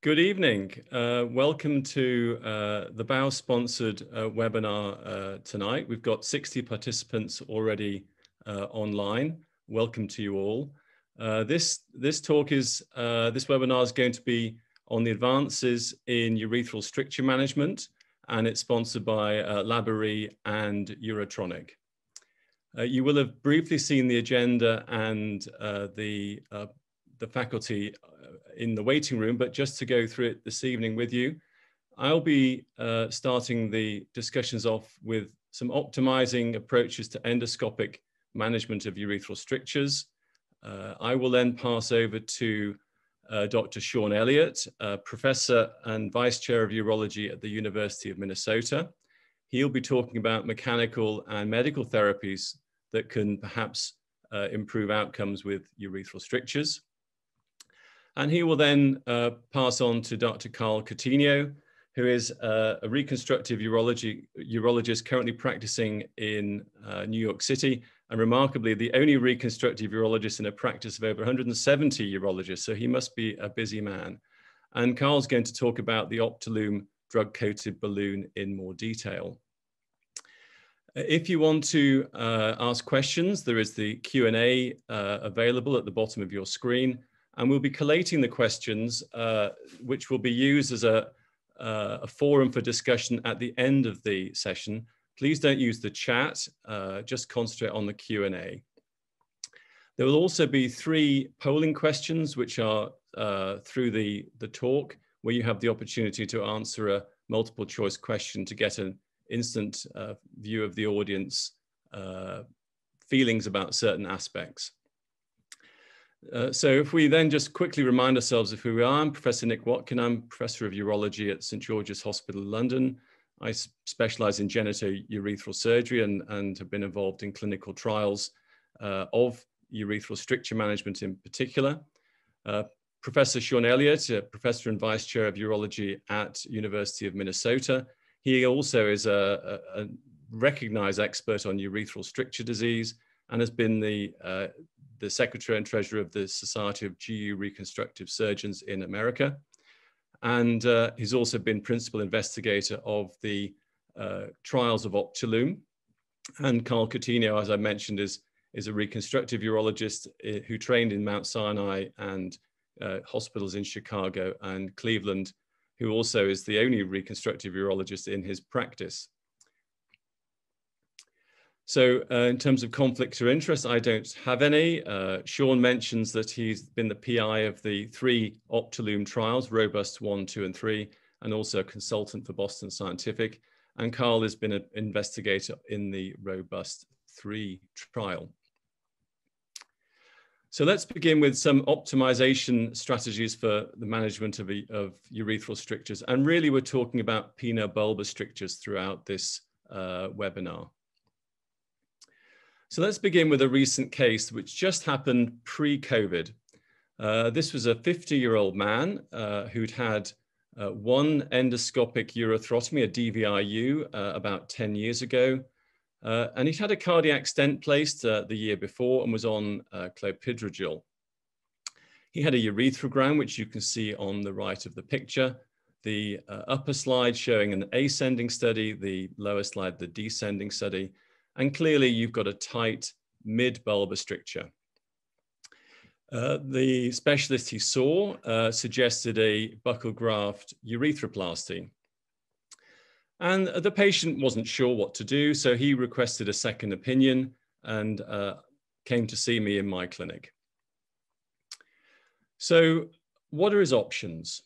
Good evening. Uh, welcome to uh, the BAUS sponsored uh, webinar uh, tonight. We've got 60 participants already uh, online. Welcome to you all. Uh, this, this talk is, this webinar is going to be on the advances in urethral stricture management and it's sponsored by uh, and Urotronic. you will have briefly seen the agenda and the, the faculty in the waiting room, but just to go through it this evening with you, I'll be uh, starting the discussions off with some optimizing approaches to endoscopic management of urethral strictures. Uh, I will then pass over to uh, Dr. Sean Elliott, Professor and Vice Chair of Urology at the University of Minnesota. He'll be talking about mechanical and medical therapies that can perhaps uh, improve outcomes with urethral strictures. And he will then uh, pass on to Dr. Karl Coutinho, who is uh, a reconstructive urology, urologist currently practicing in uh, New York City, and remarkably, the only reconstructive urologist in a practice of over 170 urologists, so he must be a busy man. And Karl's going to talk about the Optilume drug-coated balloon in more detail. If you want to uh, ask questions, there is the Q&A uh, available at the bottom of your screen and we'll be collating the questions, uh, which will be used as a, uh, a, forum for discussion at the end of the session. Please don't use the chat, uh, just concentrate on the Q&A. There will also be three polling questions, which are uh, through the, the talk, where you have the opportunity to answer a multiple choice question to get an instant uh, view of the audience uh, feelings about certain aspects. Uh, so if we then just quickly remind ourselves of who we are, I'm Professor Nick Watkin. I'm Professor of Urology at St George's Hospital, London. I specialize in genitourethral surgery and, and have been involved in clinical trials uh, of urethral stricture management in particular. Uh, Professor Sean Elliott, Professor and Vice Chair of Urology at University of Minnesota. He also is a, a, a recognized expert on urethral stricture disease and has been the uh, the secretary and treasurer of the Society of GU Reconstructive Surgeons in America. And uh, he's also been principal investigator of the uh, trials of Optilume. And Karl Coutinho, as I mentioned, is, is a reconstructive urologist uh, who trained in Mount Sinai and uh, hospitals in Chicago and Cleveland, who also is the only reconstructive urologist in his practice. So uh, in terms of conflicts or interests, I don't have any. Uh, Sean mentions that he's been the PI of the three Optilume trials, Robust 1, 2, and 3, and also a consultant for Boston Scientific. And Karl has been an investigator in the Robust 3 trial. So let's begin with some optimization strategies for the management of, of urethral strictures. And really we're talking about penile bulbar strictures throughout this uh, webinar. So let's begin with a recent case which just happened pre-COVID. Uh, this was a 50-year-old man uh, who'd had uh, one endoscopic urethrotomy, a DVIU, uh, about 10 years ago. Uh, and he'd had a cardiac stent placed uh, the year before and was on clopidogrel. He had a urethrogram, which you can see on the right of the picture. The upper slide showing an ascending study, the lower slide, the descending study. And clearly you've got a tight mid-bulbar stricture. Uh, the specialist he saw uh, suggested a buccal graft urethroplasty. And the patient wasn't sure what to do, so he requested a second opinion and uh, came to see me in my clinic. So what are his options?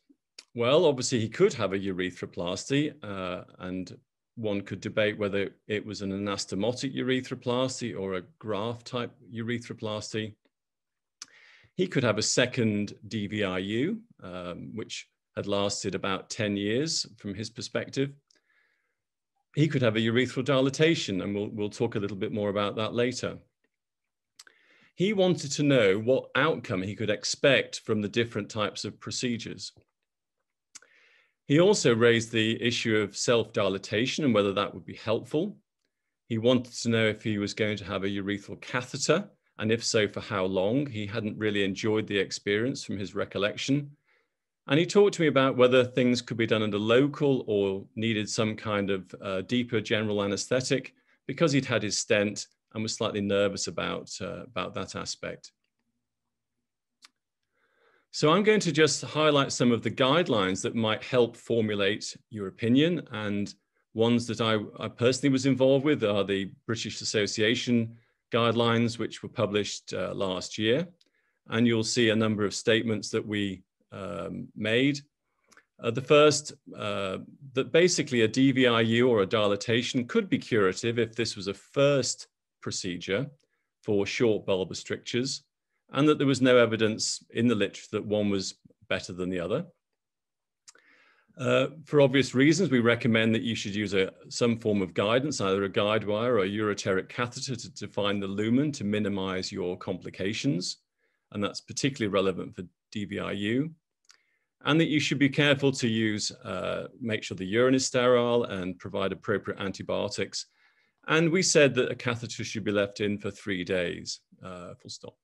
Well, obviously he could have a urethroplasty uh, and one could debate whether it was an anastomotic urethroplasty or a graft type urethroplasty. He could have a second DVIU, um, which had lasted about 10 years from his perspective. He could have a urethral dilatation, and we'll, we'll talk a little bit more about that later. He wanted to know what outcome he could expect from the different types of procedures. He also raised the issue of self-dilatation and whether that would be helpful. He wanted to know if he was going to have a urethral catheter, and if so, for how long. He hadn't really enjoyed the experience from his recollection. And he talked to me about whether things could be done under local or needed some kind of uh, deeper general anesthetic because he'd had his stent and was slightly nervous about, uh, about that aspect. So I'm going to just highlight some of the guidelines that might help formulate your opinion and ones that I, I personally was involved with are the British Association guidelines, which were published uh, last year. And you'll see a number of statements that we um, made. Uh, the first, uh, that basically a DVIU or a dilatation could be curative if this was a first procedure for short bulbar strictures, and that there was no evidence in the literature that one was better than the other. Uh, for obvious reasons, we recommend that you should use a, some form of guidance, either a guide wire or a ureteric catheter to define the lumen to minimize your complications. And that's particularly relevant for DVIU. And that you should be careful to use, uh, make sure the urine is sterile and provide appropriate antibiotics. And we said that a catheter should be left in for three days, uh, full stop.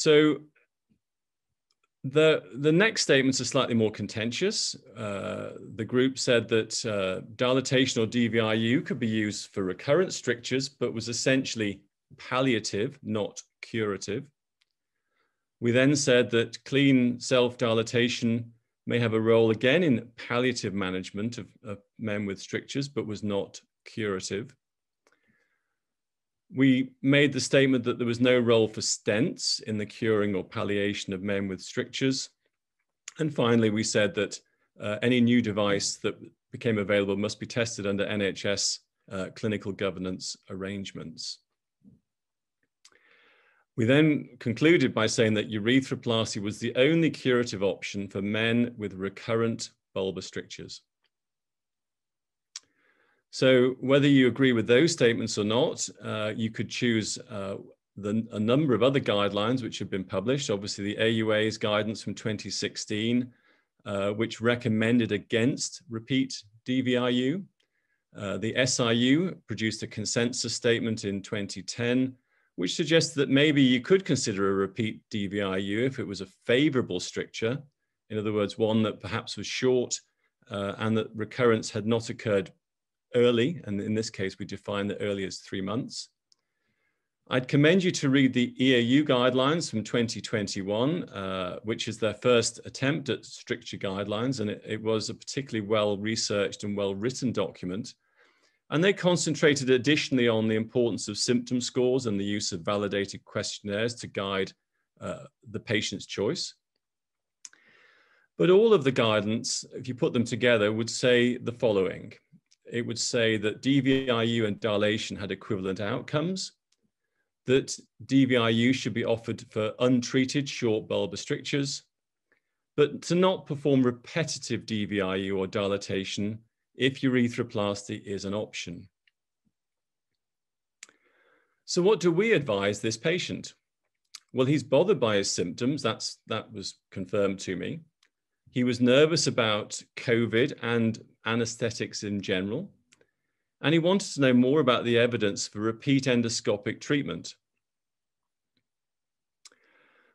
So the, the next statements are slightly more contentious. Uh, the group said that uh, dilatation or DVIU could be used for recurrent strictures, but was essentially palliative, not curative. We then said that clean self-dilatation may have a role again in palliative management of, of men with strictures, but was not curative. We made the statement that there was no role for stents in the curing or palliation of men with strictures. And finally, we said that uh, any new device that became available must be tested under NHS uh, clinical governance arrangements. We then concluded by saying that urethroplasty was the only curative option for men with recurrent bulbar strictures. So whether you agree with those statements or not, uh, you could choose uh, the, a number of other guidelines which have been published. Obviously, the AUA's guidance from 2016, uh, which recommended against repeat DVIU. Uh, the SIU produced a consensus statement in 2010, which suggests that maybe you could consider a repeat DVIU if it was a favorable stricture. In other words, one that perhaps was short uh, and that recurrence had not occurred early, and in this case, we define the early as three months. I'd commend you to read the EAU guidelines from 2021, uh, which is their first attempt at stricture guidelines, and it, it was a particularly well-researched and well-written document. And they concentrated additionally on the importance of symptom scores and the use of validated questionnaires to guide uh, the patient's choice. But all of the guidance, if you put them together, would say the following it would say that DVIU and dilation had equivalent outcomes, that DVIU should be offered for untreated short bulbar strictures, but to not perform repetitive DVIU or dilatation if urethroplasty is an option. So what do we advise this patient? Well, he's bothered by his symptoms. That's, that was confirmed to me. He was nervous about COVID and anesthetics in general, and he wanted to know more about the evidence for repeat endoscopic treatment.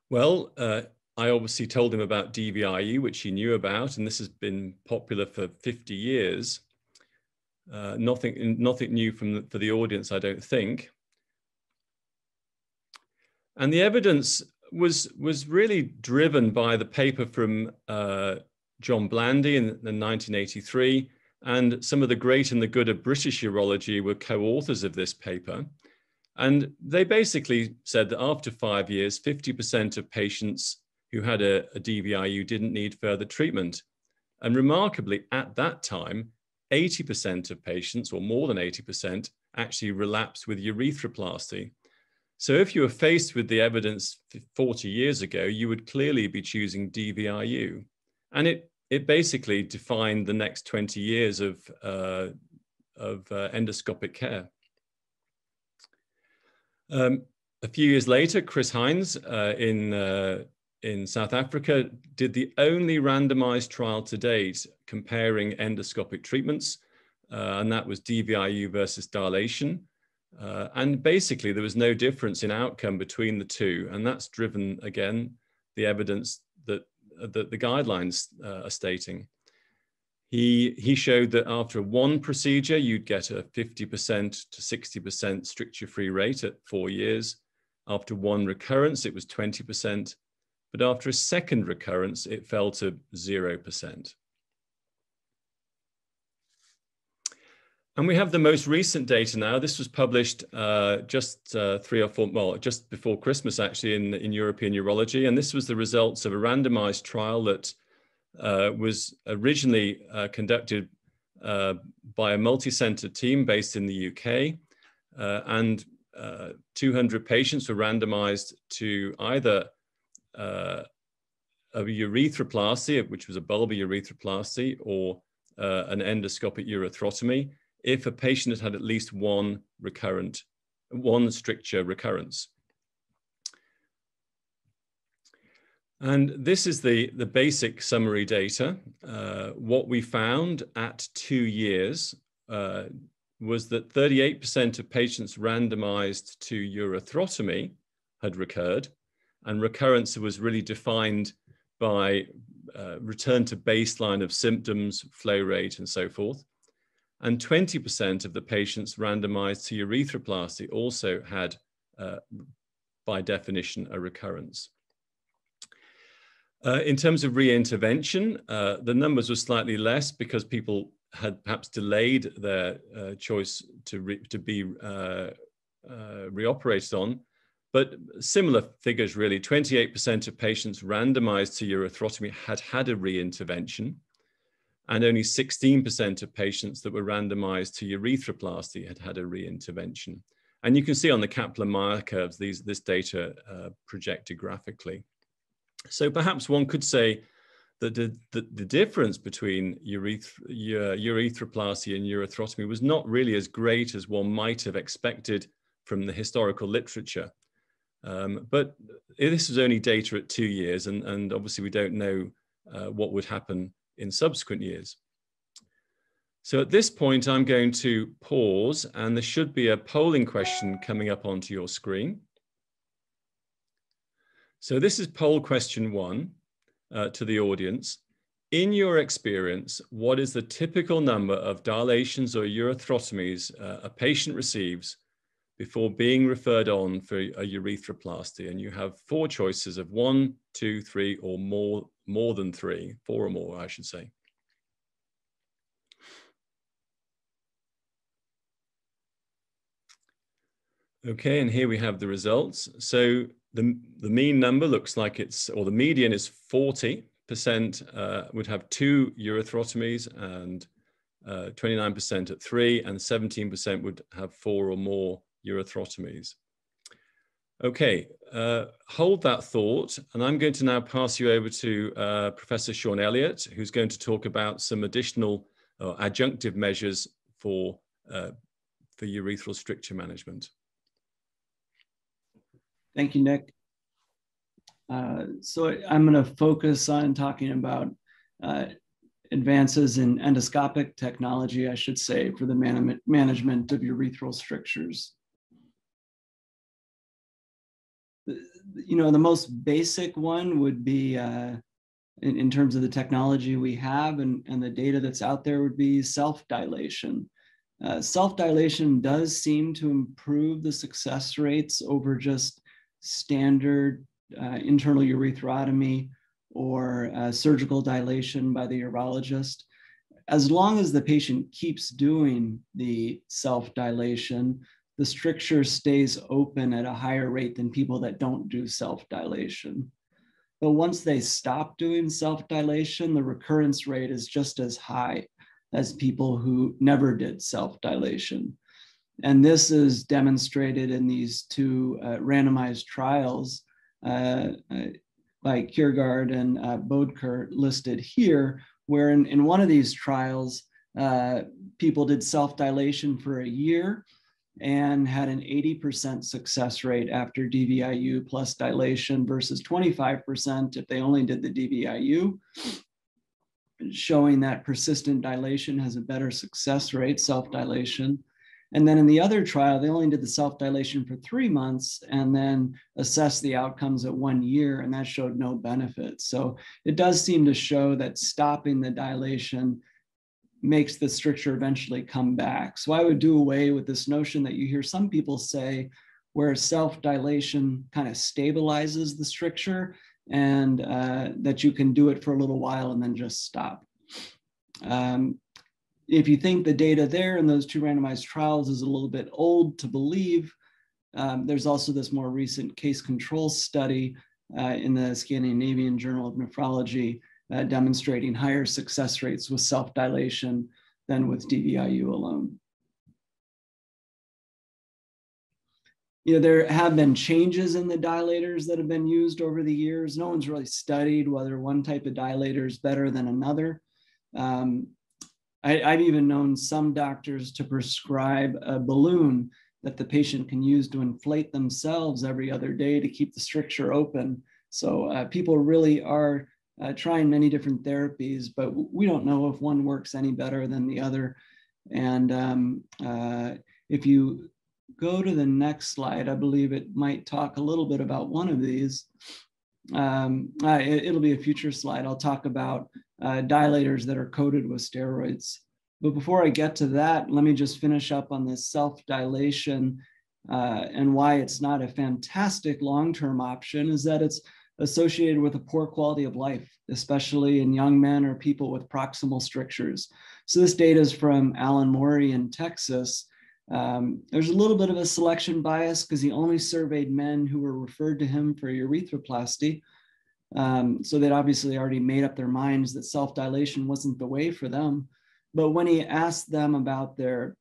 Well, uh, I obviously told him about DVIU, which he knew about, and this has been popular for 50 years. Uh, nothing, nothing new from the, for the audience, I don't think. And the evidence was was really driven by the paper from uh, John Blandy in, in 1983, and some of the great and the good of British urology were co-authors of this paper. And they basically said that after five years, 50% of patients who had a, a DVIU didn't need further treatment. And remarkably, at that time, 80% of patients, or more than 80%, actually relapsed with urethroplasty. So if you were faced with the evidence 40 years ago, you would clearly be choosing DVIU. And it, it basically defined the next 20 years of, uh, of uh, endoscopic care. Um, a few years later, Chris Heyns uh, in, uh, in South Africa did the only randomized trial to date comparing endoscopic treatments, uh, and that was DVIU versus dilation. Uh, and basically, there was no difference in outcome between the two. And that's driven, again, the evidence that, uh, the guidelines uh, are stating. He, he showed that after one procedure, you'd get a 50% to 60% stricture-free rate at four years. After one recurrence, it was 20%. But after a second recurrence, it fell to 0%. And we have the most recent data now. This was published uh, just uh, three or four, well, just before Christmas, actually, in, in European Urology. And this was the results of a randomized trial that uh, was originally uh, conducted uh, by a multi-center team based in the UK. Uh, and 200 patients were randomized to either a urethroplasty, which was a bulbar urethroplasty, or an endoscopic urethrotomy if a patient has had at least one recurrent, one stricture recurrence. And this is the, the basic summary data. Uh, what we found at two years uh, was that 38% of patients randomized to urethrotomy had recurred, and recurrence was really defined by uh, return to baseline of symptoms, flow rate, and so forth. And 20% of the patients randomized to urethroplasty also had, uh, by definition, a recurrence. Uh, in terms of re-intervention, uh, the numbers were slightly less because people had perhaps delayed their uh, choice to, to be uh, uh, reoperated on. But similar figures, really. 28% of patients randomized to urethrotomy had had a re-intervention and only 16% of patients that were randomized to urethroplasty had had a re-intervention. And you can see on the Kaplan-Meier curves, these, this data uh, projected graphically. So perhaps one could say that the, the, the difference between ureth urethroplasty and urethrotomy was not really as great as one might have expected from the historical literature. Um, but this was only data at two years, and, and obviously we don't know uh, what would happen in subsequent years. So at this point, I'm going to pause and there should be a polling question coming up onto your screen. So this is poll question one uh, to the audience. In your experience, what is the typical number of dilations or urethrotomies uh, a patient receives before being referred on for a urethroplasty? And you have four choices of one, two, three, or more more than three, four or more, I should say. Okay, and here we have the results. So the, the mean number looks like it's, or the median is 40% uh, would have two urethrotomies and 29% uh, at three and 17% would have four or more urethrotomies. Okay, uh, hold that thought, and I'm going to now pass you over to uh, Professor Sean Elliott, who's going to talk about some additional uh, adjunctive measures for, uh, for urethral stricture management. Thank you, Nick. Uh, so I'm going to focus on talking about uh, advances in endoscopic technology, I should say, for the man management of urethral strictures. You know, the most basic one would be uh, in, in, terms of the technology we have and, and the data that's out there would be self-dilation. Uh, self-dilation does seem to improve the success rates over just standard uh, internal urethrotomy or uh, surgical dilation by the urologist. As long as the patient keeps doing the self-dilation, the stricture stays open at a higher rate than people that don't do self-dilation. But once they stop doing self-dilation, the recurrence rate is just as high as people who never did self-dilation. And this is demonstrated in these two uh, randomized trials uh, uh by Kjaergaard and uh, Boedker listed here, where in, in one of these trials, uh, people did self-dilation for a year and had an 80% success rate after DVIU plus dilation versus 25% if they only did the DVIU, showing that persistent dilation has a better success rate, self dilation. And then in the other trial, they only did the self dilation for three months and then assessed the outcomes at one year, and that showed no benefit. So it does seem to show that stopping the dilation makes the stricture eventually come back. So I would do away with this notion that you hear some people say, where self dilation kind of stabilizes the stricture and uh, that you can do it for a little while and then just stop. Um, if you think the data there in those two randomized trials is a little bit old to believe, um, there's also this more recent case control study uh, in the Scandinavian Journal of Nephrology uh, demonstrating higher success rates with self-dilation than with DVIU alone. You know, there have been changes in the dilators that have been used over the years. No one's really studied whether one type of dilator is better than another. Um, I, have even known some doctors to prescribe a balloon that the patient can use to inflate themselves every other day to keep the stricture open. So uh, people really are uh, trying many different therapies, but we don't know if one works any better than the other. And um, uh, if you go to the next slide, I believe it might talk a little bit about one of these. Um, uh, it, will be a future slide. I'll talk about uh, dilators that are coated with steroids. But before I get to that, let me just finish up on this self-dilation uh, and why it's not a fantastic long-term option is that it's associated with a poor quality of life, especially in young men or people with proximal strictures. So this data is from Allen Morey in Texas. Um, there's a little bit of a selection bias because he only surveyed men who were referred to him for urethroplasty. Um, so they'd obviously already made up their minds that self-dilation wasn't the way for them. But when he asked them about their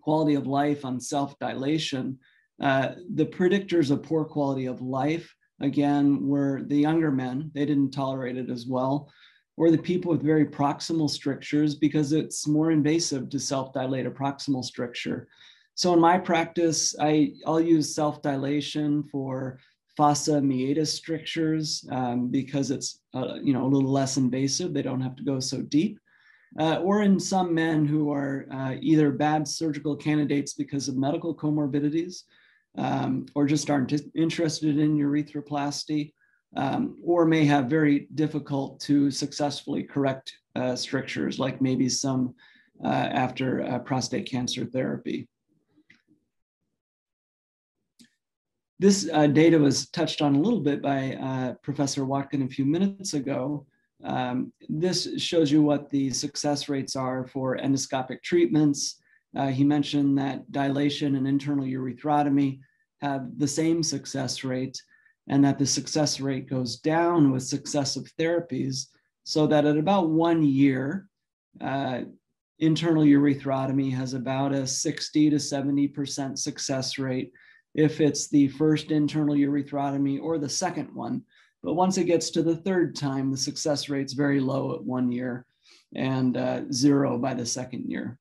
quality of life on self-dilation, uh, the predictors of poor quality of life, again, were the younger men. They didn't tolerate it as well. Or the people with very proximal strictures because it's more invasive to self-dilate a proximal stricture. So in my practice, I, I'll use self-dilation for fossa meatus strictures um, because it's uh, you know a little less invasive. They don't have to go so deep. Uh, or in some men who are uh, either bad surgical candidates because of medical comorbidities um, or just aren't interested in urethroplasty um, or may have very difficult to successfully correct uh, strictures like maybe some uh, after uh, prostate cancer therapy. This uh, data was touched on a little bit by uh, Professor Watkin a few minutes ago. Um, this shows you what the success rates are for endoscopic treatments. Uh, he mentioned that dilation and internal urethrotomy have the same success rate and that the success rate goes down with successive therapies so that at about one year, uh, internal urethrotomy has about a 60 to 70% success rate if it's the first internal urethrotomy or the second one. But once it gets to the third time, the success rate's very low at one year and uh, zero by the second year.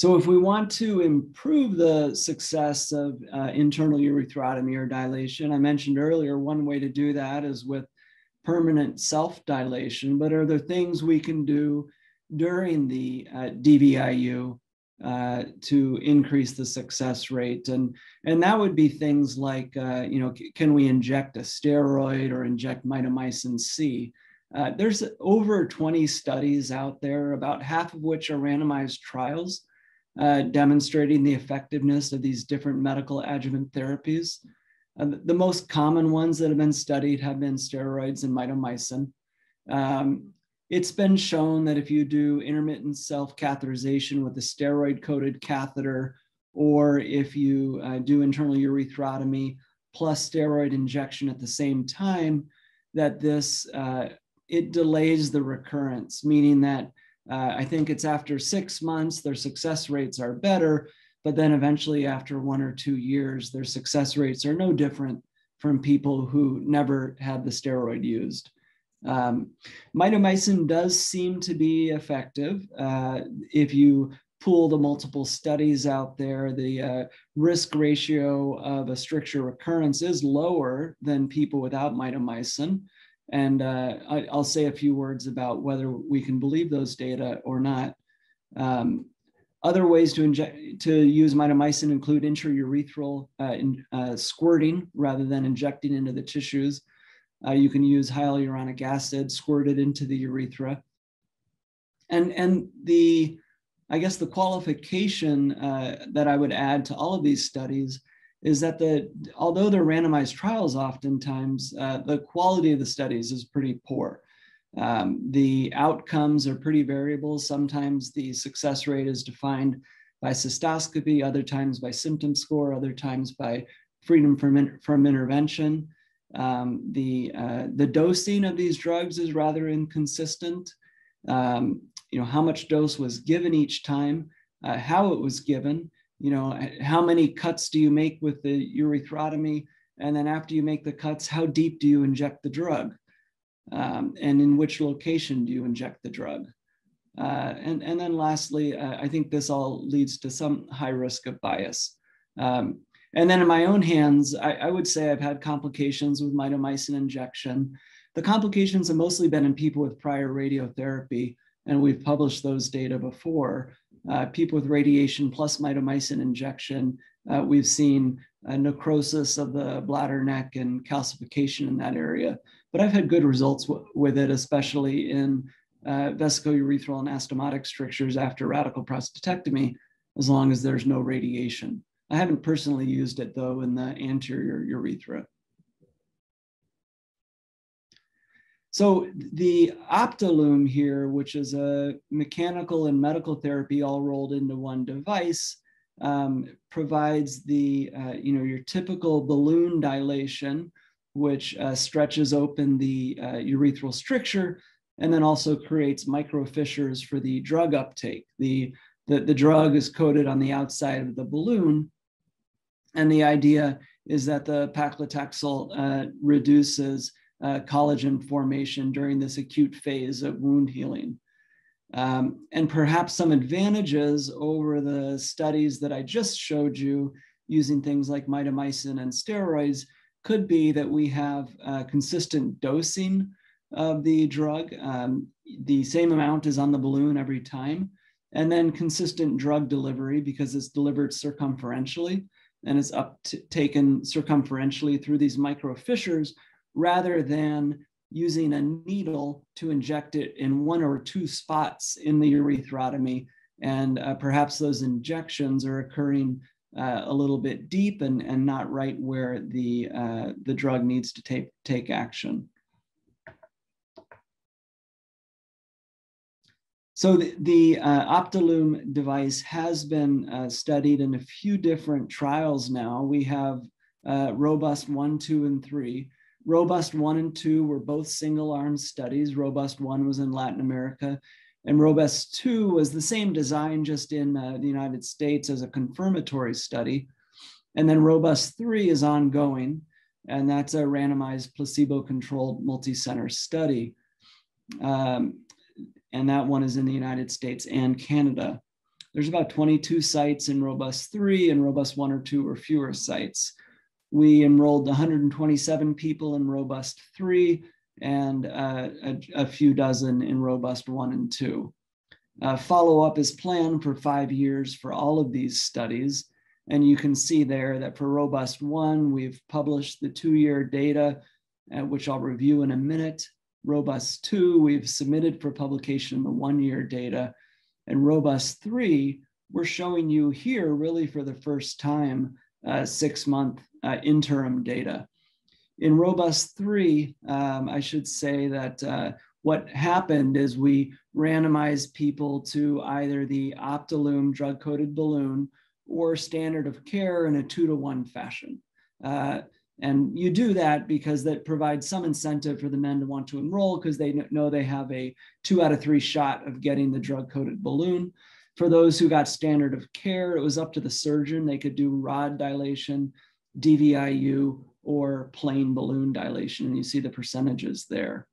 So if we want to improve the success of uh, internal urethrotomy or dilation, I mentioned earlier, one way to do that is with permanent self-dilation, but are there things we can do during the uh, DVIU uh, to increase the success rate. And, and that would be things like, uh, you know, can we inject a steroid or inject mitomycin C? Uh, there's over 20 studies out there, about half of which are randomized trials uh, demonstrating the effectiveness of these different medical adjuvant therapies. Uh, the most common ones that have been studied have been steroids and mitomycin. Um, it's been shown that if you do intermittent self catheterization with a steroid coated catheter, or if you uh, do internal urethrotomy plus steroid injection at the same time, that this uh, it delays the recurrence, meaning that uh, I think it's after six months their success rates are better, but then eventually after one or two years their success rates are no different from people who never had the steroid used. Um, mitomycin does seem to be effective. Uh, if you pool the multiple studies out there, the uh, risk ratio of a stricture recurrence is lower than people without mitomycin. And uh, I, will say a few words about whether we can believe those data or not. Um, other ways to inject to use mitomycin include intraurethral uh, in, uh, squirting rather than injecting into the tissues. Uh, you can use hyaluronic acid squirted into the urethra. And, and the, I guess the qualification uh, that I would add to all of these studies is that the, although they're randomized trials oftentimes, uh, the quality of the studies is pretty poor. Um, the outcomes are pretty variable. Sometimes the success rate is defined by cystoscopy, other times by symptom score, other times by freedom from, from intervention. Um, the, uh, the dosing of these drugs is rather inconsistent. Um, you know, how much dose was given each time, uh, how it was given, you know, how many cuts do you make with the urethrotomy? And then after you make the cuts, how deep do you inject the drug? um, and in which location do you inject the drug? Uh, and, and then lastly, uh, I think this all leads to some high risk of bias. Um, and then in my own hands, I, I, would say I've had complications with mitomycin injection. The complications have mostly been in people with prior radiotherapy, and we've published those data before. Uh, people with radiation plus mitomycin injection, uh, we've seen necrosis of the bladder neck and calcification in that area but I've had good results with it, especially in uh, vesicourethral and anastomotic strictures after radical prostatectomy, as long as there's no radiation. I haven't personally used it though in the anterior urethra. So the Optilume here, which is a mechanical and medical therapy all rolled into one device, um, provides the, uh, you know, your typical balloon dilation which uh, stretches open the uh, urethral stricture and then also creates micro fissures for the drug uptake. The, the, the drug is coated on the outside of the balloon. And the idea is that the paclitaxel uh, reduces uh, collagen formation during this acute phase of wound healing. Um, and perhaps some advantages over the studies that I just showed you using things like mitomycin and steroids could be that we have uh, consistent dosing of the drug. Um, the same amount is on the balloon every time. And then consistent drug delivery because it's delivered circumferentially and it's up taken circumferentially through these micro fissures rather than using a needle to inject it in one or two spots in the urethrotomy. And uh, perhaps those injections are occurring uh, a little bit deep and, and not right where the, uh, the drug needs to take, take action. So the, the uh, Optilume device has been uh, studied in a few different trials now. We have uh, Robust 1, 2, and 3. Robust 1 and 2 were both single arm studies. Robust 1 was in Latin America. And Robust 2 was the same design, just in uh, the United States as a confirmatory study. And then Robust 3 is ongoing, and that's a randomized placebo controlled multi center study. Um, and that one is in the United States and Canada. There's about 22 sites in Robust 3 and Robust 1 or 2 or fewer sites. We enrolled 127 people in Robust 3 and uh, a, a, few dozen in robust one and two. Uh, follow up is planned for five years for all of these studies. And you can see there that for robust one, we've published the two year data, uh, which I'll review in a minute. Robust two, we've submitted for publication the one year data. And robust three, we're showing you here really for the first time uh, six month uh, interim data. In Robust 3, um, I should say that uh, what happened is we randomized people to either the Optilume drug coated balloon or standard of care in a two to one fashion. Uh, and you do that because that provides some incentive for the men to want to enroll because they know they have a two out of three shot of getting the drug coated balloon. For those who got standard of care, it was up to the surgeon. They could do rod dilation, DVIU, or plain balloon dilation. And you see the percentages there.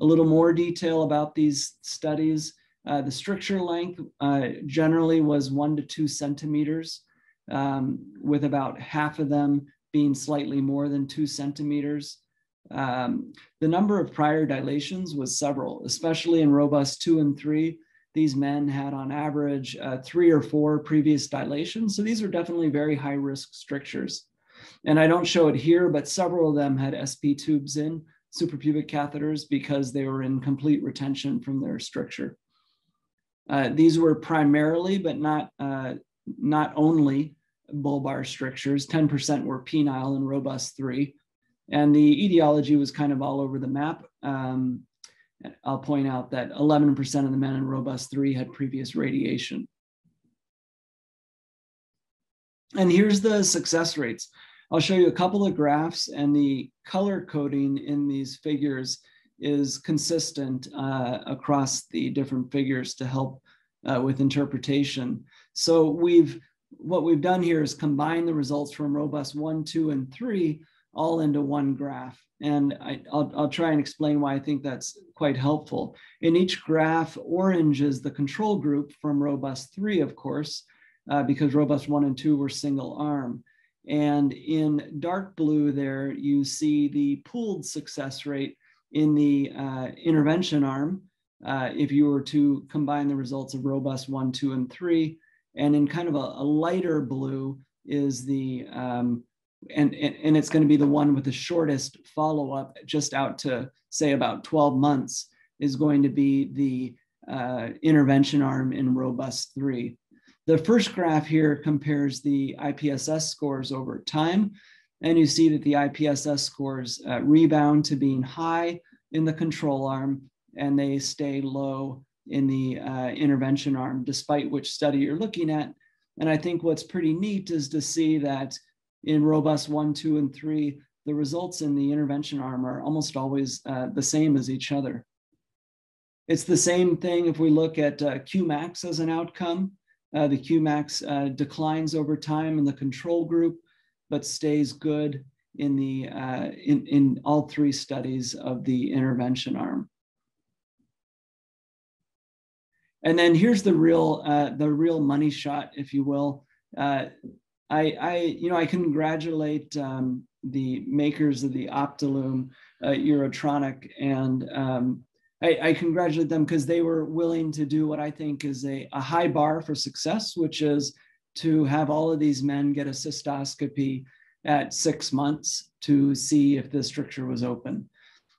A little more detail about these studies. Uh, the stricture length uh, generally was one to two centimeters, um, with about half of them being slightly more than two centimeters. Um, the number of prior dilations was several, especially in robust two and three. these men had on average uh, three or four previous dilations. So these are definitely very high risk strictures. And I don't show it here, but several of them had SP tubes in, suprapubic catheters, because they were in complete retention from their stricture. Uh, these were primarily, but not, uh, not only, bulbar strictures. 10% were penile and robust three. And the etiology was kind of all over the map. Um, I'll point out that 11% of the men in robust three had previous radiation. And here's the success rates. I'll show you a couple of graphs and the color coding in these figures is consistent uh, across the different figures to help uh, with interpretation. So we've, what we've done here is combine the results from robust one, two, and three all into one graph. And I, will I'll try and explain why I think that's quite helpful. In each graph, orange is the control group from robust three, of course, uh, because robust one and two were single arm. And in dark blue there, you see the pooled success rate in the uh, intervention arm, uh, if you were to combine the results of robust one, two, and three. And in kind of a, a lighter blue is the, um, and, and, it's gonna be the one with the shortest follow-up just out to say about 12 months is going to be the uh, intervention arm in robust three. The first graph here compares the IPSS scores over time. And you see that the IPSS scores uh, rebound to being high in the control arm and they stay low in the uh, intervention arm, despite which study you're looking at. And I think what's pretty neat is to see that in robust one, two, and three, the results in the intervention arm are almost always uh, the same as each other. It's the same thing if we look at uh, Qmax as an outcome. Uh, the Qmax uh, declines over time in the control group, but stays good in, the, uh, in, in all three studies of the intervention arm. And then here's the real, uh, the real money shot, if you will. I, I, you know, I congratulate um, the makers of the Optilume, uh, Urotronic, and um, I, I congratulate them because they were willing to do what I think is a, a high bar for success, which is to have all of these men get a cystoscopy at six months to see if the stricture was open.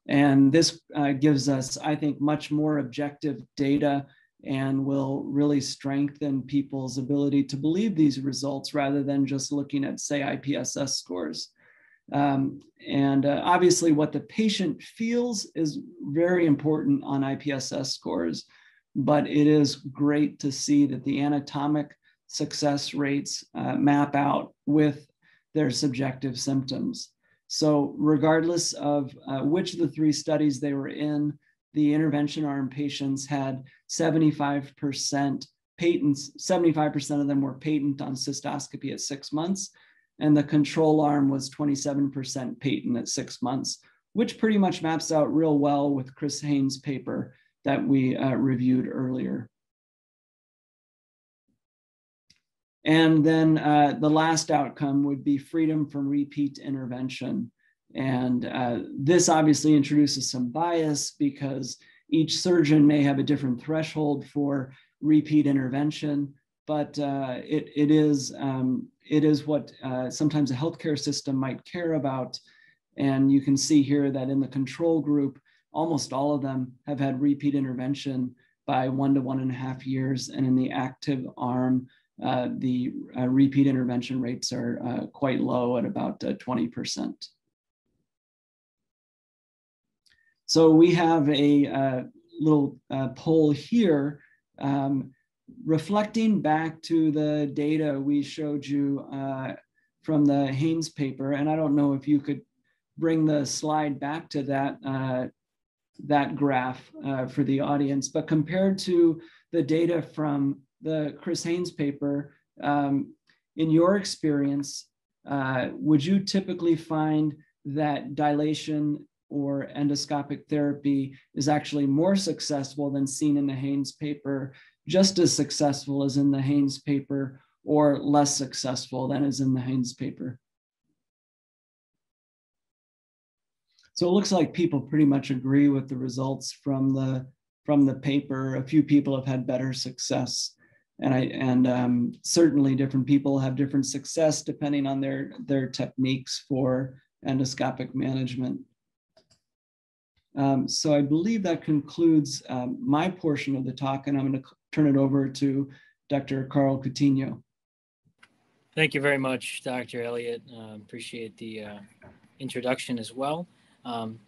And this uh, gives us, I think, much more objective data and will really strengthen people's ability to believe these results rather than just looking at, say, IPSS scores. Um, and uh, obviously, what the patient feels is very important on IPSS scores, but it is great to see that the anatomic success rates uh, map out with their subjective symptoms. So, regardless of uh, which of the three studies they were in, the intervention arm patients had 75% patents, 75% of them were patent on cystoscopy at six months, and the control arm was 27% patent at six months, which pretty much maps out real well with Chris Heyns' paper that we uh, reviewed earlier. And then uh, the last outcome would be freedom from repeat intervention. And uh, this obviously introduces some bias because each surgeon may have a different threshold for repeat intervention, but uh, it, it is um, it is what uh, sometimes a healthcare system might care about. And you can see here that in the control group, almost all of them have had repeat intervention by one to one and a half years. And in the active arm, uh, the uh, repeat intervention rates are uh, quite low at about 20%. So we have a uh, little poll here um, reflecting back to the data we showed you uh, from the Heyns paper, and I don't know if you could bring the slide back to that, uh, that graph uh, for the audience, but compared to the data from the Chris Heyns paper, um, in your experience, uh, would you typically find that dilation or endoscopic therapy is actually more successful than seen in the Heyns paper just as successful as in the Heyns paper or less successful than is in the Heyns paper. So it looks like people pretty much agree with the results from the from the paper. A few people have had better success. And I and um, certainly different people have different success depending on their their techniques for endoscopic management. Um, so I believe that concludes um, my portion of the talk, and I'm going to turn it over to Dr. Karl Coutinho. Thank you very much, Dr. Elliott. Uh, appreciate the uh, introduction as well. Um,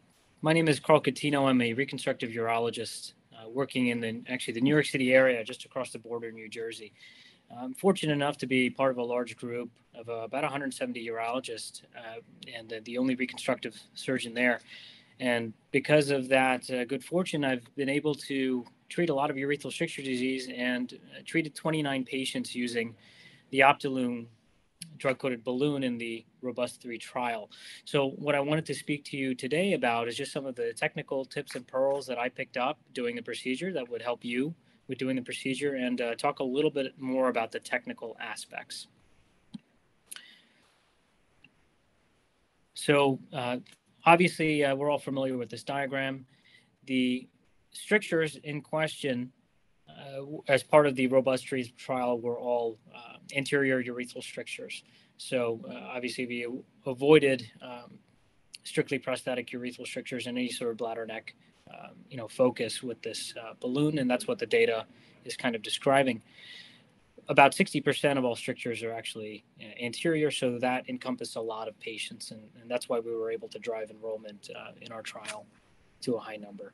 my name is Karl Coutinho. I'm a reconstructive urologist uh, working in the actually the New York City area, just across the border in New Jersey. I'm fortunate enough to be part of a large group of uh, about 170 urologists uh, and the only reconstructive surgeon there. And because of that uh, good fortune, I've been able to treat a lot of urethral stricture disease and uh, treated 29 patients using the Optilume drug-coated balloon in the Robust 3 trial. So what I wanted to speak to you today about is just some of the technical tips and pearls that I picked up doing the procedure that would help you with doing the procedure and uh, talk a little bit more about the technical aspects. So uh, obviously, uh, we're all familiar with this diagram. The strictures in question uh, as part of the Robust 3 trial were all uh, anterior urethral strictures. So uh, obviously we avoided um, strictly prostatic urethral strictures and any sort of bladder neck, um, you know, focus with this uh, balloon, and that's what the data is kind of describing. About 60% of all strictures are actually uh, anterior, so that encompassed a lot of patients, and, and, that's why we were able to drive enrollment uh, in our trial to a high number.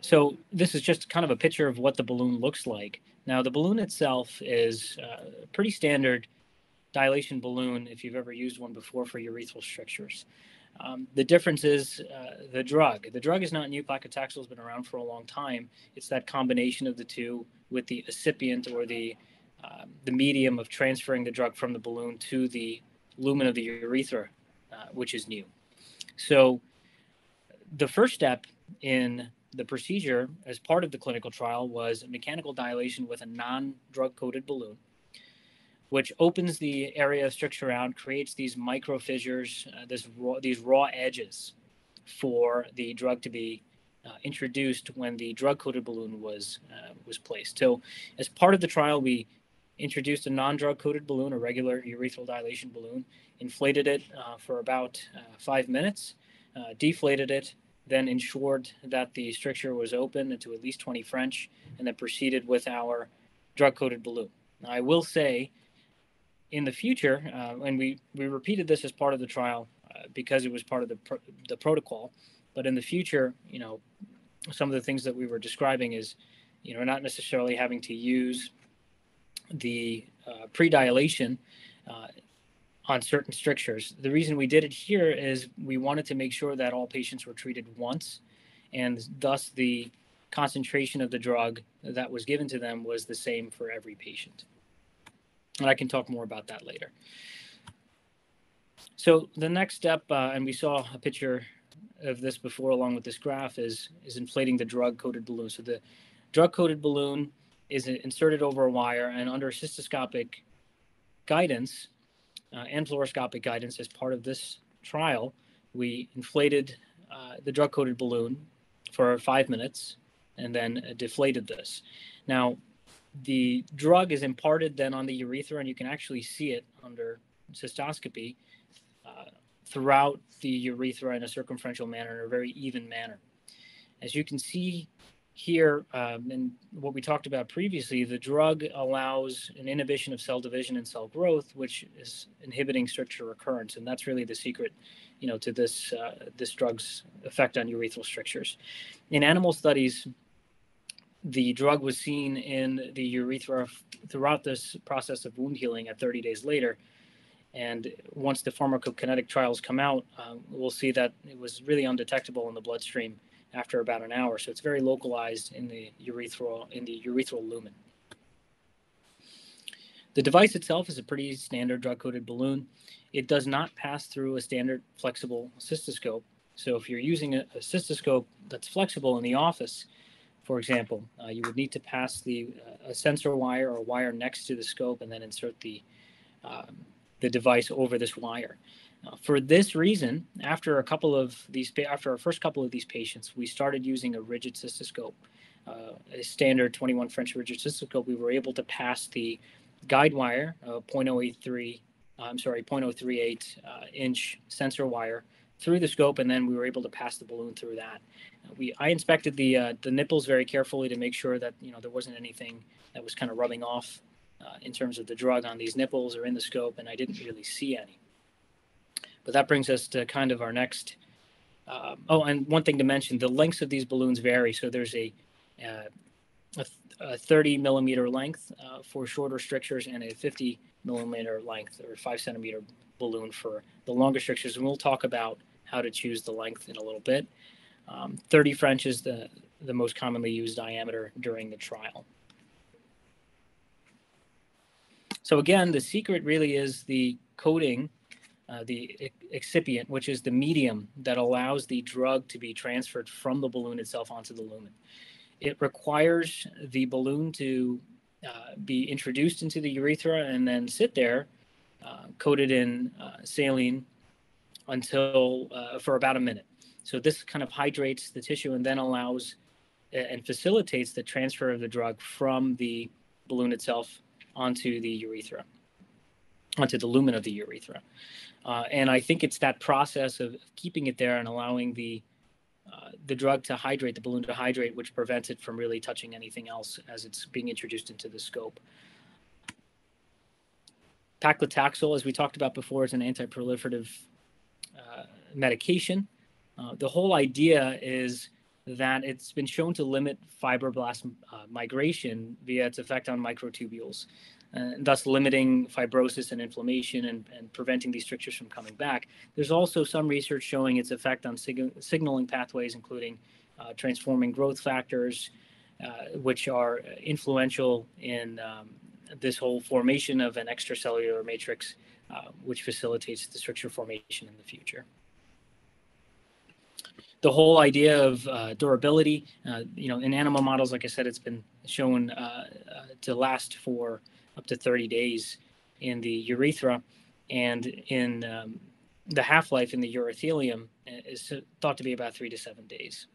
So this is just kind of a picture of what the balloon looks like. Now the balloon itself is a uh, pretty standard dilation balloon if you've ever used one before for urethral strictures. Um, the difference is uh, the drug. The drug is not new. Paclitaxel has been around for a long time. It's that combination of the two with the excipient or the uh, the medium of transferring the drug from the balloon to the lumen of the urethra, uh, which is new. So the first step in the procedure as part of the clinical trial was mechanical dilation with a non-drug coated balloon which opens the area of stricture out creates these micro fissures uh, this raw, these raw edges for the drug to be uh, introduced when the drug coated balloon was uh, was placed so as part of the trial we introduced a non-drug coated balloon a regular urethral dilation balloon inflated it uh, for about uh, five minutes uh, deflated it then ensured that the stricture was open to at least 20 French, and then proceeded with our drug-coated balloon. Now, I will say, in the future, uh, and we, we repeated this as part of the trial uh, because it was part of the, the protocol, but in the future, you know, some of the things that we were describing is, you know, not necessarily having to use the uh, pre-dilation uh, on certain strictures. The reason we did it here is we wanted to make sure that all patients were treated once, and thus the concentration of the drug that was given to them was the same for every patient. And I can talk more about that later. So the next step, uh, and we saw a picture of this before along with this graph, is, is inflating the drug-coated balloon. So the drug-coated balloon is inserted over a wire, and under cystoscopic guidance, uh, and fluoroscopic guidance as part of this trial, we inflated uh, the drug coated balloon for five minutes and then deflated this. Now, the drug is imparted then on the urethra, and you can actually see it under cystoscopy uh, throughout the urethra in a circumferential manner, in a very even manner. As you can see here, um, and what we talked about previously, the drug allows an inhibition of cell division and cell growth, which is inhibiting stricture recurrence, and that's really the secret, you know, to this uh, this drug's effect on urethral strictures. In animal studies, the drug was seen in the urethra throughout this process of wound healing at 30 days later. And once the pharmacokinetic trials come out, uh, we'll see that it was really undetectable in the bloodstream after about an hour. So it's very localized in the urethral in the urethral lumen. The device itself is a pretty standard drug-coated balloon. It does not pass through a standard flexible cystoscope. So if you're using a, a cystoscope that's flexible in the office, for example, uh, you would need to pass the uh, a sensor wire or wire next to the scope and then insert the um, the device over this wire. Uh, for this reason, after a couple of these, after our first couple of these patients, we started using a rigid cystoscope, uh, a standard 21 French rigid cystoscope. We were able to pass the guide wire, uh, 0.083, I'm sorry, 0.038 uh, inch sensor wire through the scope, and then we were able to pass the balloon through that. We I inspected the uh, the nipples very carefully to make sure that you know there wasn't anything that was kind of rubbing off uh, in terms of the drug on these nipples or in the scope, and I didn't really see any. But that brings us to kind of our next. Uh, oh, and one thing to mention: the lengths of these balloons vary. So there's a uh, a 30 millimeter length uh, for shorter strictures and a 50 millimeter length or five centimeter balloon for the longer strictures. And we'll talk about how to choose the length in a little bit. Um, 30 French is the, the most commonly used diameter during the trial. So again, the secret really is the coating, uh, the excipient, which is the medium that allows the drug to be transferred from the balloon itself onto the lumen. It requires the balloon to uh, be introduced into the urethra and then sit there uh, coated in uh, saline until uh, for about a minute. So this kind of hydrates the tissue and then allows and facilitates the transfer of the drug from the balloon itself onto the urethra, onto the lumen of the urethra. Uh, and I think it's that process of keeping it there and allowing the uh, the drug to hydrate, the balloon to hydrate, which prevents it from really touching anything else as it's being introduced into the scope. Paclitaxel, as we talked about before, is an anti-proliferative uh, medication. Uh, the whole idea is that it's been shown to limit fibroblast uh, migration via its effect on microtubules uh, thus limiting fibrosis and inflammation and, and, preventing these strictures from coming back. There's also some research showing its effect on sig- signaling pathways, including uh, transforming growth factors, uh, which are influential in um, this whole formation of an extracellular matrix, uh, which facilitates the stricture formation in the future the whole idea of uh, durability, uh, you know, in animal models, like I said, it's been shown uh, uh to last for up to 30 days in the urethra, and in um, the half-life in the urothelium is thought to be about three to seven days.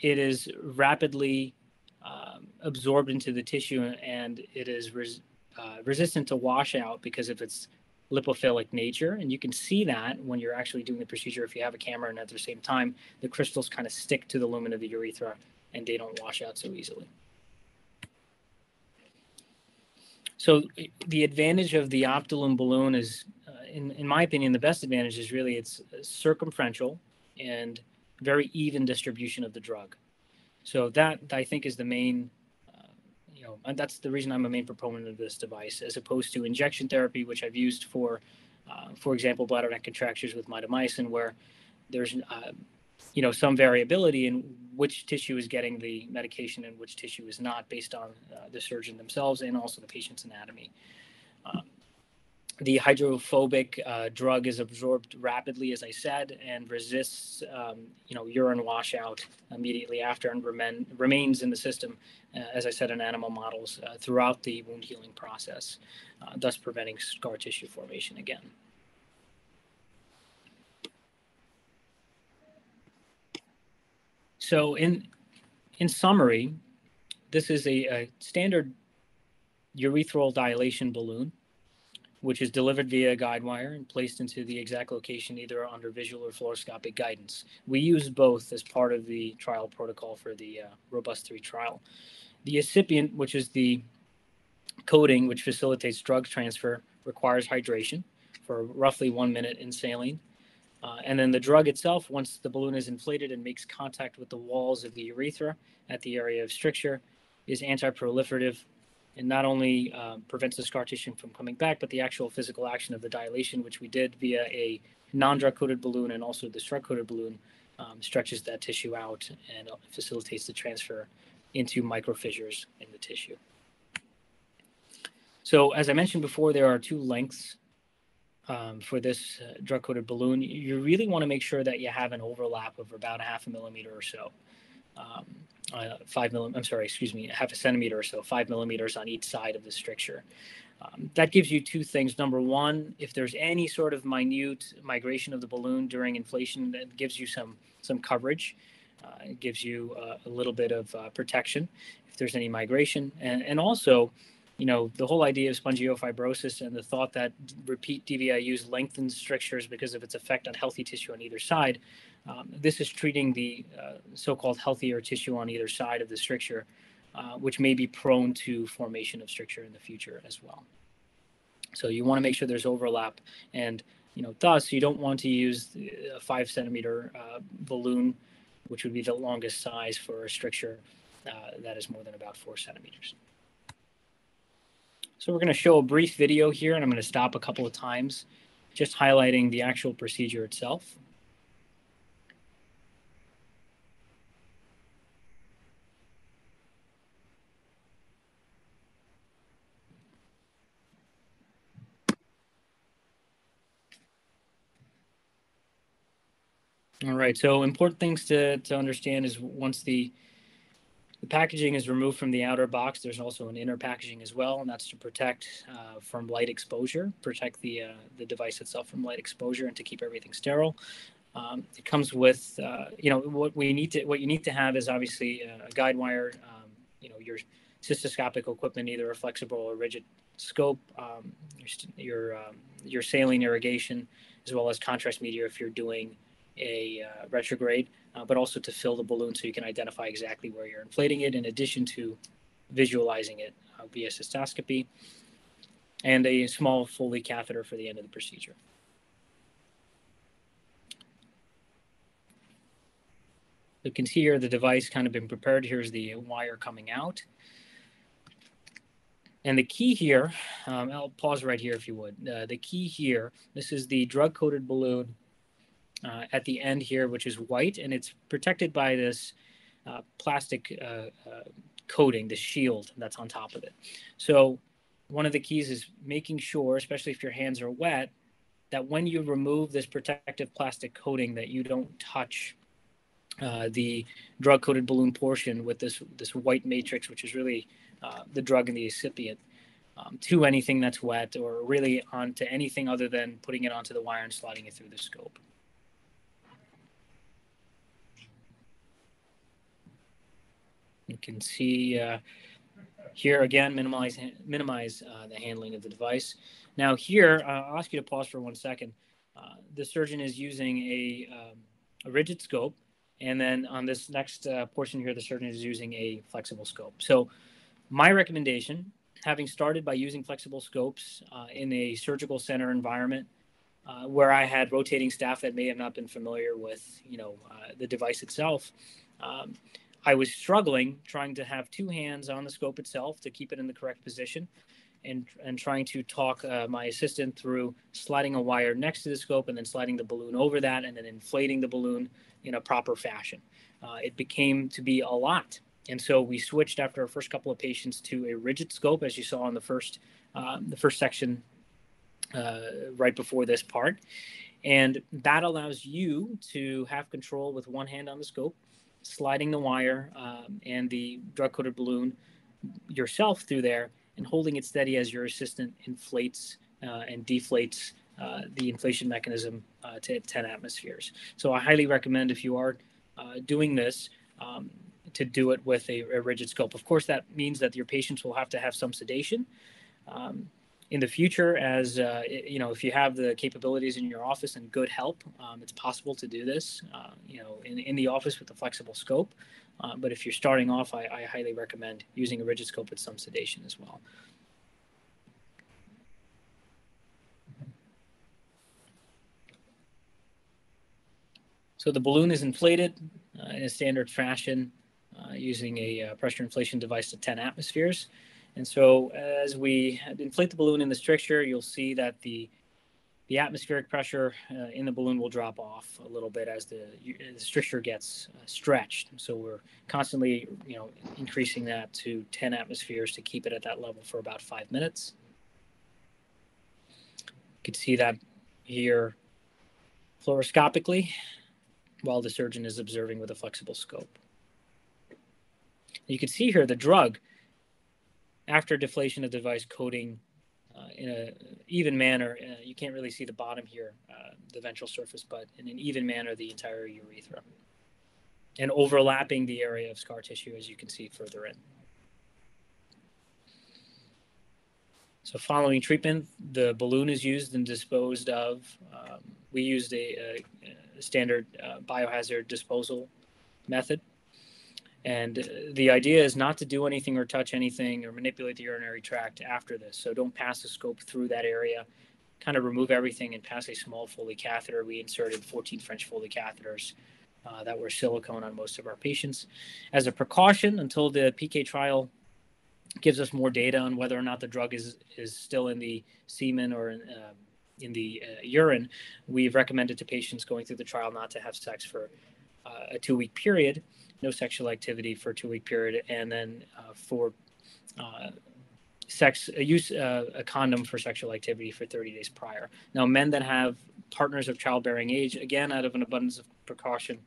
It is rapidly um, absorbed into the tissue, and it is res- uh, resistant to washout because of its lipophilic nature. And you can see that when you're actually doing the procedure if you have a camera, and at the same time, the crystals kind of stick to the lumen of the urethra and they don't wash out so easily. So the advantage of the Optilume balloon is, uh, in, in my opinion, the best advantage is really it's circumferential and very even distribution of the drug. So that I think is the main, uh, you know, and that's the reason I'm a main proponent of this device, as opposed to injection therapy, which I've used for, uh, for example, bladder neck contractures with mitomycin, where there's uh, you know some variability in which tissue is getting the medication and which tissue is not based on uh, the surgeon themselves and also the patient's anatomy. Um, the hydrophobic uh, drug is absorbed rapidly, as I said, and resists, um, you know, urine washout immediately after and remen- remains in the system, uh, as I said, in animal models uh, throughout the wound healing process, uh, thus preventing scar tissue formation again. So in in summary, this is a, a standard urethral dilation balloon, which is delivered via a guide wire and placed into the exact location either under visual or fluoroscopic guidance. We use both as part of the trial protocol for the uh, Robust 3 trial. The excipient, which is the coating which facilitates drug transfer, requires hydration for roughly one minute in saline uh, and then the drug itself, once the balloon is inflated and makes contact with the walls of the urethra at the area of stricture, is anti-proliferative and not only uh, prevents the scar tissue from coming back, but the actual physical action of the dilation, which we did via a non-drug coated balloon and also the drug coated balloon, um, stretches that tissue out and facilitates the transfer into microfissures in the tissue. So as I mentioned before, there are two lengths um, for this uh, drug coated balloon, you really want to make sure that you have an overlap of about a half a millimeter or so. Um, uh, five millimeter, I'm sorry, excuse me, half a centimeter or so, five millimeters on each side of the stricture. Um, that gives you two things. Number one, if there's any sort of minute migration of the balloon during inflation, that gives you some some coverage. Uh, it gives you uh, a little bit of uh, protection if there's any migration, and and also, you know, the whole idea of spongiofibrosis and the thought that repeat DVIUs lengthens strictures because of its effect on healthy tissue on either side. Um, this is treating the uh, so-called healthier tissue on either side of the stricture uh, which may be prone to formation of stricture in the future as well. So you want to make sure there's overlap, and you know, thus you don't want to use a five centimeter uh, balloon, which would be the longest size for a stricture uh, that is more than about four centimeters. So we're going to show a brief video here, and I'm going to stop a couple of times, just highlighting the actual procedure itself. All right. So important things to, to understand is once the the packaging is removed from the outer box, there's also an inner packaging as well, and that's to protect uh, from light exposure, protect the uh, the device itself from light exposure, and to keep everything sterile. Um, it comes with, uh, you know, what we need to what you need to have is obviously a guide wire, um, you know, your cystoscopic equipment, either a flexible or rigid scope, um, your your, um, your saline irrigation, as well as contrast media if you're doing a uh, retrograde, uh, but also to fill the balloon so you can identify exactly where you're inflating it, in addition to visualizing it uh, via cystoscopy, and a small Foley catheter for the end of the procedure. You can see here the device kind of been prepared. Here's the wire coming out. And the key here, um, I'll pause right here if you would. Uh, the key here, this is the drug coated balloon uh, at the end here, which is white, and it's protected by this uh, plastic uh, uh, coating, the shield that's on top of it. So one of the keys is making sure, especially if your hands are wet, that when you remove this protective plastic coating, that you don't touch uh, the drug-coated balloon portion with this this white matrix, which is really uh, the drug and the excipient. Um, to anything that's wet or really onto anything other than putting it onto the wire and sliding it through the scope. You can see uh, here again, minimize, minimize uh, the handling of the device. Now here, uh, I'll ask you to pause for one second. Uh, the surgeon is using a, um, a, rigid scope. And then on this next uh, portion here, the surgeon is using a flexible scope. So my recommendation, having started by using flexible scopes in a surgical center environment, uh, where I had rotating staff that may have not been familiar with, you know, uh, the device itself. Um, I was struggling trying to have two hands on the scope itself to keep it in the correct position and, and trying to talk uh, my assistant through sliding a wire next to the scope and then sliding the balloon over that and then inflating the balloon in a proper fashion. Uh, it became to be a lot. And so we switched after our first couple of patients to a rigid scope, as you saw in the first, uh, the first section uh, right before this part. And that allows you to have control with one hand on the scope sliding the wire um, and the drug coated balloon yourself through there and holding it steady as your assistant inflates uh, and deflates uh, the inflation mechanism uh, to 10 atmospheres. So I highly recommend if you are uh, doing this um, to do it with a, a, rigid scope. Of course, that means that your patients will have to have some sedation. Um, in the future as uh, you know if you have the capabilities in your office and good help um, it's possible to do this uh, you know in, in the office with a flexible scope. Uh, but if you're starting off I, I, highly recommend using a rigid scope with some sedation as well. So the balloon is inflated uh, in a standard fashion uh, using a uh, pressure inflation device to 10 atmospheres and so as we inflate the balloon in the stricture, you'll see that the the atmospheric pressure uh, in the balloon will drop off a little bit as the, the stricture gets uh, stretched. So we're constantly, you know, increasing that to 10 atmospheres to keep it at that level for about five minutes. You can see that here fluoroscopically while the surgeon is observing with a flexible scope. You can see here the drug after deflation of the device coating in an even manner. Uh, you can't really see the bottom here, uh, the ventral surface, but in an even manner, the entire urethra. And overlapping the area of scar tissue, as you can see further in. So following treatment, the balloon is used and disposed of. Um, we used a, a standard uh, biohazard disposal method. And the idea is not to do anything or touch anything or manipulate the urinary tract after this. So don't pass the scope through that area. Kind of remove everything and pass a small Foley catheter. We inserted 14 French Foley catheters uh, that were silicone on most of our patients. As a precaution, until the PK trial gives us more data on whether or not the drug is, is still in the semen or in, uh, in the uh, urine, we've recommended to patients going through the trial not to have sex for uh, a two week period no sexual activity for a two week period, and then uh, for uh, sex uh, use uh, a condom for sexual activity for 30 days prior. Now, men that have partners of childbearing age, again, out of an abundance of precaution,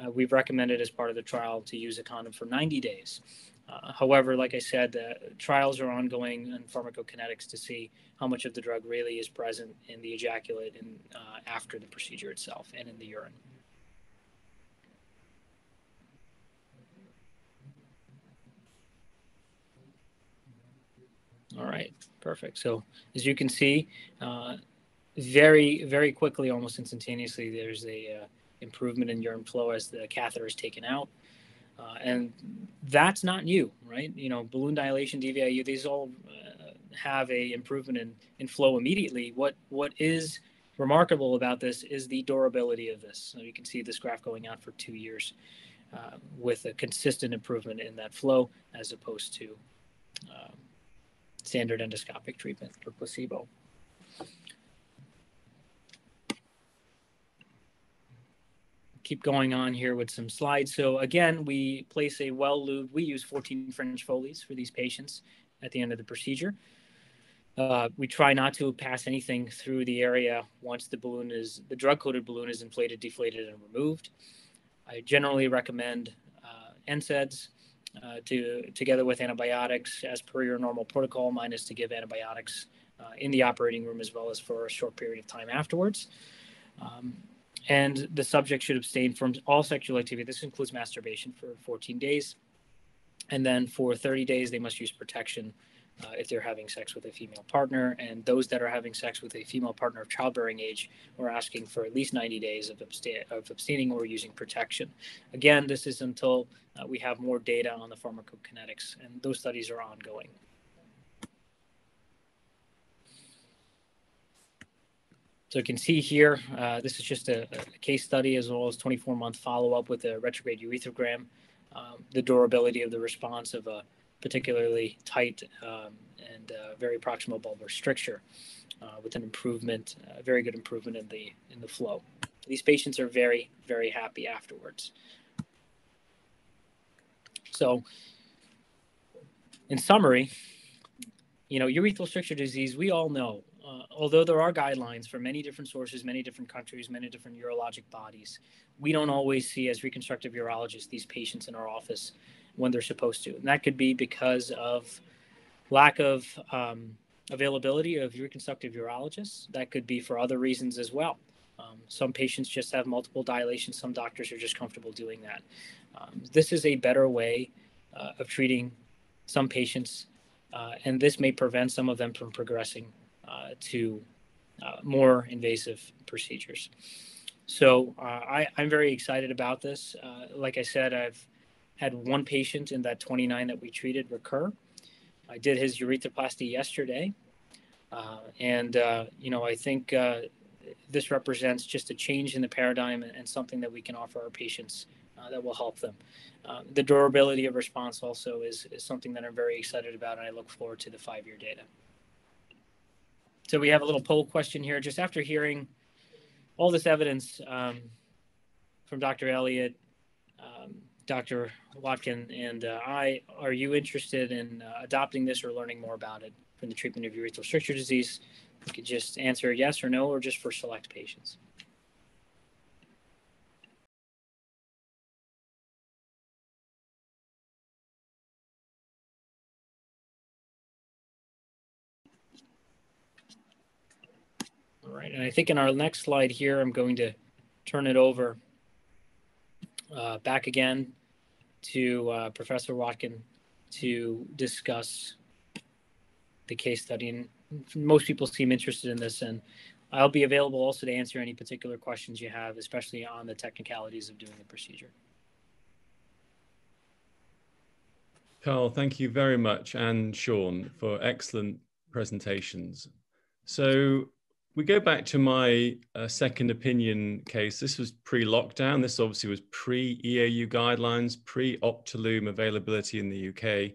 uh, we've recommended as part of the trial to use a condom for 90 days. Uh, however, like I said, the trials are ongoing in pharmacokinetics to see how much of the drug really is present in the ejaculate and after the procedure itself and in the urine. All right, perfect. So as you can see, uh, very, very quickly, almost instantaneously, there's a uh, improvement in urine flow as the catheter is taken out. Uh, and that's not new, right? You know, balloon dilation, DVIU, these all uh, have a improvement in, in flow immediately. What What is remarkable about this is the durability of this. So you can see this graph going out for two years uh, with a consistent improvement in that flow as opposed to um, standard endoscopic treatment or placebo. Keep going on here with some slides. So again, we place a well-lubed, we use 14 French Foleys for these patients at the end of the procedure. Uh, we try not to pass anything through the area once the balloon is, the drug-coated balloon is inflated, deflated, and removed. I generally recommend uh, NSAIDs uh, to together with antibiotics as per your normal protocol. Mine is to give antibiotics uh, in the operating room as well as for a short period of time afterwards. Um, and the subject should abstain from all sexual activity. This includes masturbation for 14 days. And then for 30 days, they must use protection uh, if they're having sex with a female partner. And those that are having sex with a female partner of childbearing age, we're asking for at least 90 days of, absta- of abstaining or using protection. Again, this is until uh, we have more data on the pharmacokinetics, and those studies are ongoing. So you can see here, uh, this is just a, a, case study as well as 24 month follow up with a retrograde urethrogram. Um, the durability of the response of a particularly tight um, and uh, very proximal bulbar stricture uh, with an improvement, uh, very good improvement in the in the flow. These patients are very very happy afterwards. So, in summary, you know, urethral stricture disease, we all know, uh, although there are guidelines for many different sources, many different countries, many different urologic bodies, we don't always see as reconstructive urologists these patients in our office when they're supposed to. And that could be because of lack of um, availability of reconstructive urologists. That could be for other reasons as well. Um, some patients just have multiple dilations. Some doctors are just comfortable doing that. Um, this is a better way uh, of treating some patients, uh, and this may prevent some of them from progressing uh, to uh, more invasive procedures. So uh, I, am very excited about this. Uh, like I said, I've had one patient in that 29 that we treated recur. I did his urethroplasty yesterday. Uh, and, uh, you know, I think uh, this represents just a change in the paradigm and, and something that we can offer our patients uh, that will help them. Uh, the durability of response also is, is something that I'm very excited about, and I look forward to the five year data. So we have a little poll question here. Just after hearing all this evidence um, from Dr. Elliott, um, Dr. Watkin and uh, I, are you interested in uh, adopting this or learning more about it for the treatment of urethral stricture disease? You could just answer yes or no, or just for select patients. right, and I think in our next slide here, I'm going to turn it over uh, back again to uh, Professor Watkin to discuss the case study. And most people seem interested in this, and I'll be available also to answer any particular questions you have, especially on the technicalities of doing the procedure. Karl, thank you very much, and Sean, for excellent presentations. So we go back to my uh, second opinion case. This was pre-lockdown. This obviously was pre-EAU guidelines, pre-Optilume availability in the UK,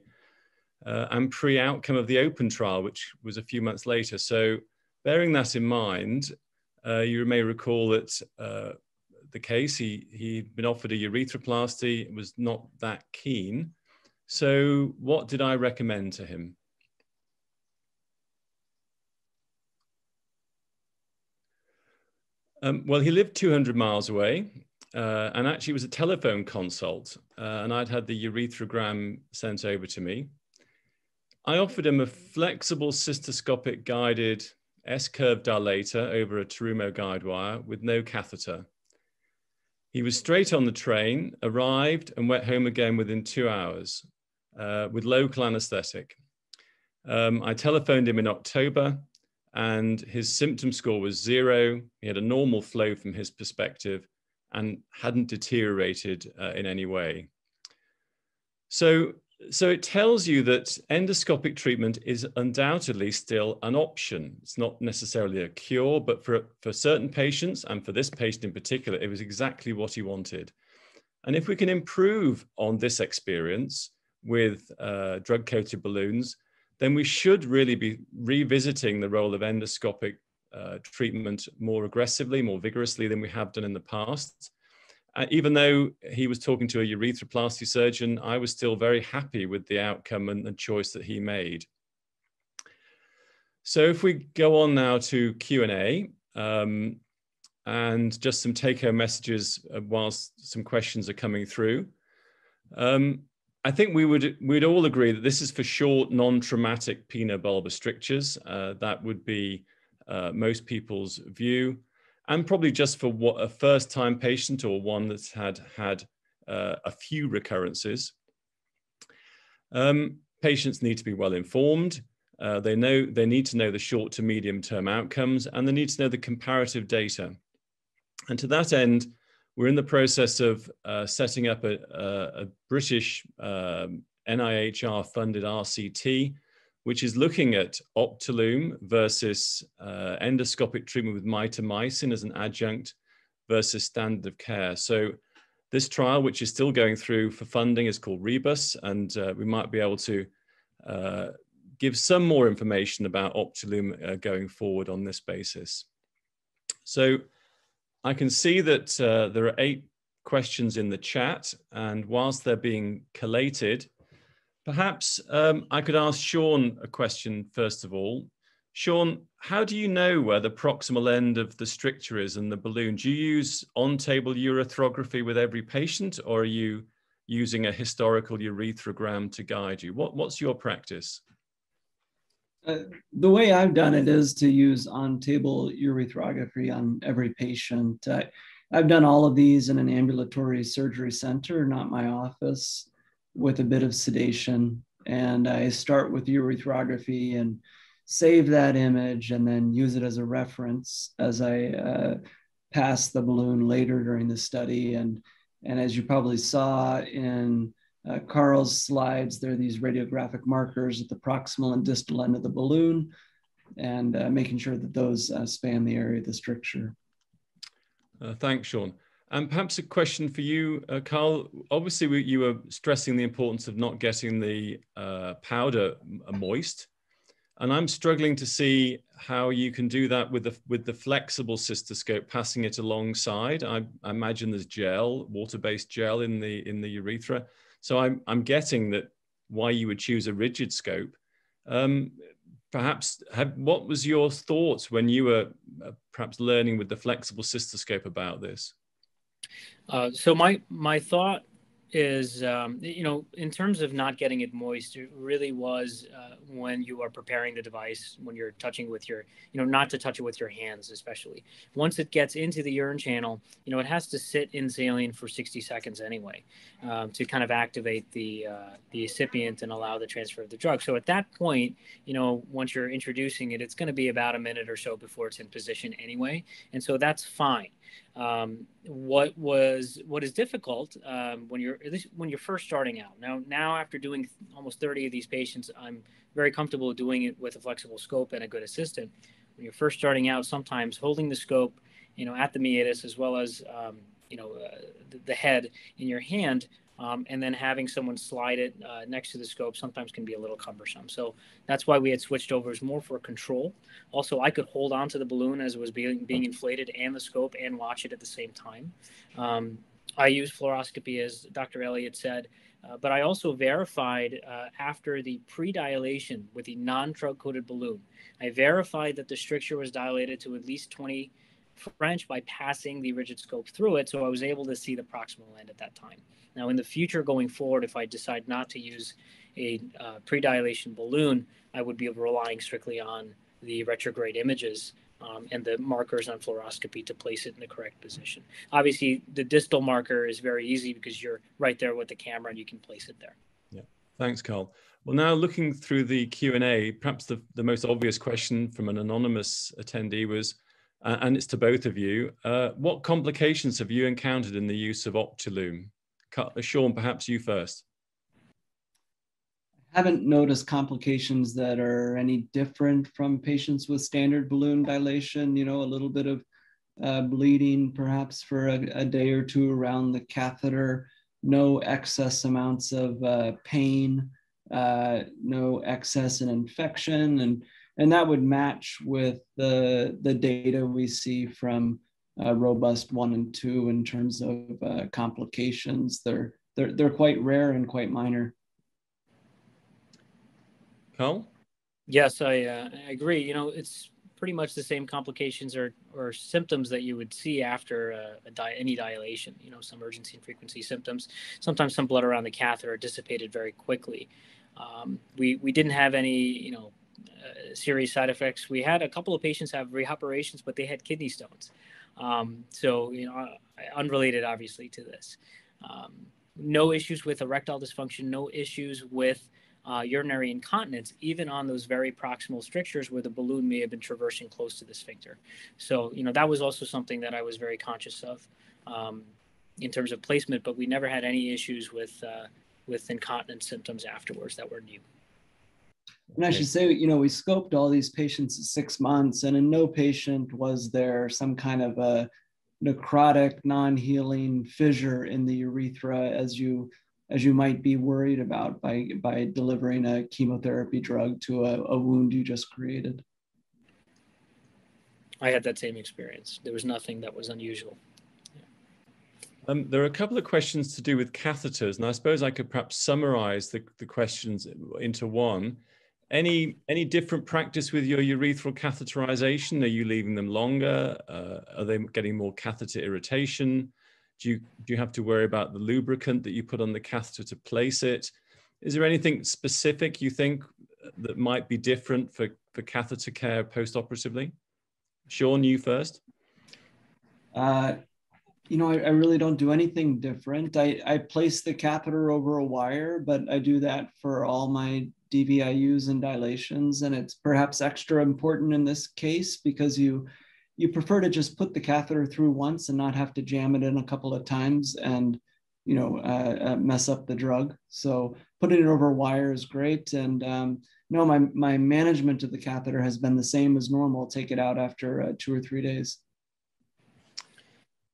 uh, and pre-outcome of the open trial, which was a few months later. So bearing that in mind, uh, you may recall that uh, the case, he, he'd been offered a urethroplasty, was not that keen. So what did I recommend to him? Um, well, he lived 200 miles away, uh, and actually was a telephone consult, uh, and I'd had the urethrogram sent over to me. I offered him a flexible cystoscopic guided S-curve dilator over a Terumo guide wire with no catheter. He was straight on the train, arrived, and went home again within two hours uh, with local anesthetic. Um, I telephoned him in October and his symptom score was zero. He had a normal flow from his perspective and hadn't deteriorated uh, in any way. So, so it tells you that endoscopic treatment is undoubtedly still an option. It's not necessarily a cure, but for, for certain patients, and for this patient in particular, it was exactly what he wanted. And if we can improve on this experience with uh, drug-coated balloons, then we should really be revisiting the role of endoscopic uh, treatment more aggressively, more vigorously than we have done in the past. Uh, even though he was talking to a urethroplasty surgeon, I was still very happy with the outcome and the choice that he made. So if we go on now to Q&A, um, and just some take-home messages uh, whilst some questions are coming through. Um, I think we would we'd all agree that this is for short, non-traumatic penobulbar strictures. Uh, that would be uh, most people's view, and probably just for what a first-time patient or one that's had had uh, a few recurrences. Um, patients need to be well informed. Uh, they know they need to know the short to medium-term outcomes, and they need to know the comparative data. And to that end, we're in the process of uh, setting up a, a, a British um, NIHR funded RCT, which is looking at Optilume versus uh, endoscopic treatment with mitomycin as an adjunct versus standard of care. So this trial, which is still going through for funding, is called Rebus, and uh, we might be able to uh, give some more information about Optilume uh, going forward on this basis. So I can see that uh, there are eight questions in the chat, and whilst they're being collated, perhaps um, I could ask Sean a question first of all. Sean, how do you know where the proximal end of the stricture is in the balloon? Do you use on-table urethrography with every patient, or are you using a historical urethrogram to guide you? What, what's your practice? Uh, the way I've done it is to use on-table urethrography on every patient. I've done all of these in an ambulatory surgery center, not my office, with a bit of sedation. And I start with urethrography and save that image and then use it as a reference as I uh, pass the balloon later during the study. And, and as you probably saw in uh, Karl's slides, there are these radiographic markers at the proximal and distal end of the balloon and uh, making sure that those uh, span the area of the stricture. Uh, thanks, Sean. And perhaps a question for you, uh, Karl. Obviously, we, you were stressing the importance of not getting the uh, powder moist. And I'm struggling to see how you can do that with the, with the flexible cystoscope, passing it alongside. I, I imagine there's gel, water-based gel in the, in the urethra. So I'm, I'm getting that why you would choose a rigid scope. Um, perhaps have, what was your thoughts when you were uh, perhaps learning with the flexible cystoscope about this? Uh, so my my thought is, um, you know, in terms of not getting it moist, it really was uh, when you are preparing the device, when you're touching with your, you know, not to touch it with your hands, especially. Once it gets into the urine channel, you know, it has to sit in saline for 60 seconds anyway um, to kind of activate the, uh, the excipient and allow the transfer of the drug. So at that point, you know, once you're introducing it, it's going to be about a minute or so before it's in position anyway. And so that's fine. Um, what was what is difficult um, when you're at least when you're first starting out. Now, now after doing almost 30 of these patients, I'm very comfortable doing it with a flexible scope and a good assistant. When you're first starting out, sometimes holding the scope, you know, at the meatus as well as um, you know uh, the, the head in your hand um, and then having someone slide it uh, next to the scope sometimes can be a little cumbersome. So that's why we had switched over is more for control. Also, I could hold on to the balloon as it was being, being inflated and the scope and watch it at the same time. Um, I use fluoroscopy, as Dr. Elliott said, uh, but I also verified uh, after the pre-dilation with the non-drug coated balloon. I verified that the stricture was dilated to at least 20 French by passing the rigid scope through it, so I was able to see the proximal end at that time. Now, in the future going forward, if I decide not to use a uh, pre-dilation balloon, I would be relying strictly on the retrograde images um, and the markers on fluoroscopy to place it in the correct position. Obviously, the distal marker is very easy because you're right there with the camera and you can place it there. Yeah, thanks, Karl. Well, now looking through the Q&A, perhaps the, the most obvious question from an anonymous attendee was, uh, and it's to both of you, uh, what complications have you encountered in the use of Optilume? Sean, perhaps you first. I haven't noticed complications that are any different from patients with standard balloon dilation, you know, a little bit of uh, bleeding perhaps for a, a, day or two around the catheter, no excess amounts of uh, pain, uh, no excess in infection, and, and that would match with the, the data we see from uh, robust one and two in terms of uh, complications. They're, they're, they're quite rare and quite minor. Karl? Yes, I, uh, I agree. You know, it's pretty much the same complications or, or symptoms that you would see after uh, di- any dilation. You know, some urgency and frequency symptoms. Sometimes some blood around the catheter dissipated very quickly. Um, we, we didn't have any, you know, uh, serious side effects. We had a couple of patients have reoperations, but they had kidney stones. Um, so, you know, uh, unrelated obviously to this. Um, no issues with erectile dysfunction, no issues with uh, urinary incontinence, even on those very proximal strictures where the balloon may have been traversing close to the sphincter. So, you know, that was also something that I was very conscious of um, in terms of placement, but we never had any issues with, uh, with incontinence symptoms afterwards that were new. And I should say, you know, we scoped all these patients at six months, and in no patient was there some kind of a necrotic, non-healing fissure in the urethra as you as you might be worried about by by delivering a chemotherapy drug to a, a wound you just created. I had that same experience. There was nothing that was unusual. Um, there are a couple of questions to do with catheters, and I suppose I could perhaps summarize the, the questions into one. Any any different practice with your urethral catheterization? Are you leaving them longer? Uh, are they getting more catheter irritation? Do you do you have to worry about the lubricant that you put on the catheter to place it? Is there anything specific you think that might be different for, for catheter care post-operatively? Sean, you first. Uh, you know, I, I, really don't do anything different. I, I place the catheter over a wire, but I do that for all my DVIUs and dilations. And it's perhaps extra important in this case because you you prefer to just put the catheter through once and not have to jam it in a couple of times and you know uh, uh, mess up the drug. So putting it over wire is great. And um, no, my my management of the catheter has been the same as normal. Take it out after uh, two or three days.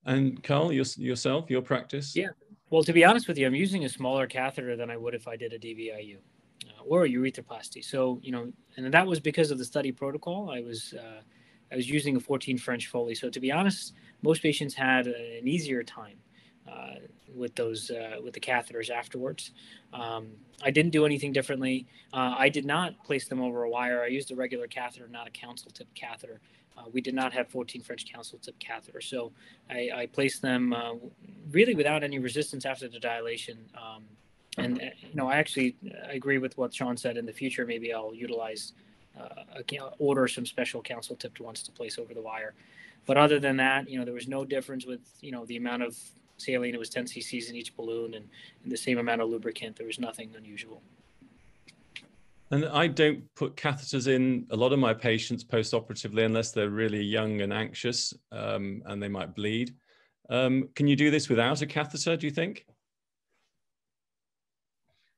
And Karl, your, yourself, your practice? Yeah. Well, to be honest with you, I'm using a smaller catheter than I would if I did a DVIU uh, or a urethroplasty. So, you know, and that was because of the study protocol. I was uh, I was using a 14 French Foley. So to be honest, most patients had an easier time uh, with those uh, with the catheters afterwards. Um, I didn't do anything differently. Uh, I did not place them over a wire. I used a regular catheter, not a council tip catheter. Uh, we did not have 14 French council tip catheter, so I, I placed them uh, really without any resistance after the dilation. Um, and uh, you know, I actually agree with what Sean said. In the future, maybe I'll utilize order some special council tipped ones to place over the wire. But other than that, you know, there was no difference with you know the amount of saline. It was 10 cc's in each balloon and, and the same amount of lubricant. There was nothing unusual. And I don't put catheters in a lot of my patients post-operatively unless they're really young and anxious um, and they might bleed. Um, can you do this without a catheter, do you think?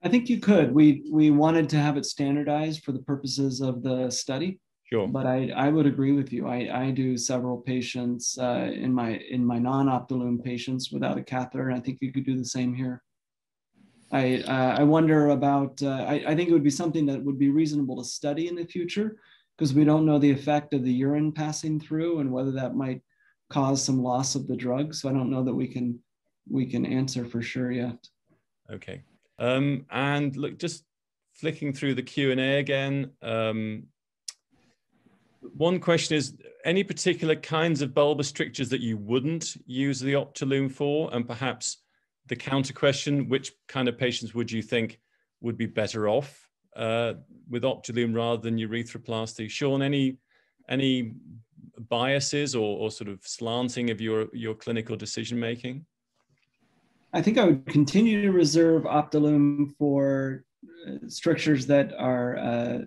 I think you could. We, we wanted to have it standardized for the purposes of the study. Sure. But I, I would agree with you. I, I do several patients uh, in my in my non-Optilume patients without a catheter, and I think you could do the same here. I uh, I wonder about. Uh, I, I think it would be something that would be reasonable to study in the future because we don't know the effect of the urine passing through and whether that might cause some loss of the drug. So I don't know that we can we can answer for sure yet. Okay. Um, and look, just flicking through the Q and A again. Um, one question is any particular kinds of bulbous strictures that you wouldn't use the Optilume for? And perhaps the counter question, which kind of patients would you think would be better off uh, with Optilume rather than urethroplasty? Sean, any any biases or, or sort of slanting of your, your clinical decision making? I think I would continue to reserve Optilume for uh, strictures that are uh,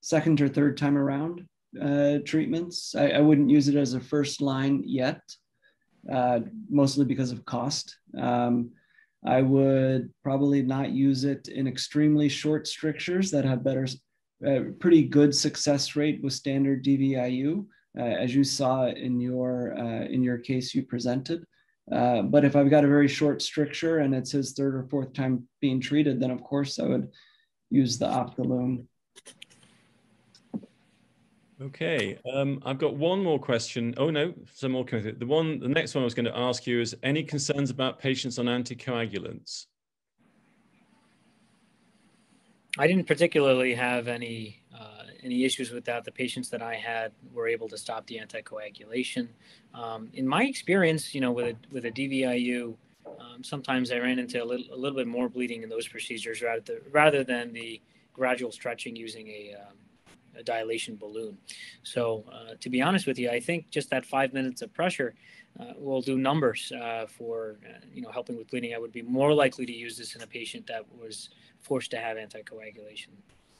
second or third time around uh, treatments. I, I, wouldn't use it as a first line yet, uh, mostly because of cost. Um, I would probably not use it in extremely short strictures that have better, uh, pretty good success rate with standard DVIU, uh, as you saw in your in your case you presented. Uh, but if I've got a very short stricture and it's his third or fourth time being treated, then of course I would use the Optilume. Okay, um, I've got one more question. Oh no, some more. coming. The one, the next one I was going to ask you is: any concerns about patients on anticoagulants? I didn't particularly have any any issues with that. The patients that I had were able to stop the anticoagulation. Um, in my experience, you know, with a, with a DVIU, um, sometimes I ran into a little, a little bit more bleeding in those procedures rather rather than the gradual stretching using a um, a dilation balloon. So, uh, to be honest with you, I think just that five minutes of pressure uh, will do numbers uh, for uh, you know helping with bleeding. I would be more likely to use this in a patient that was forced to have anticoagulation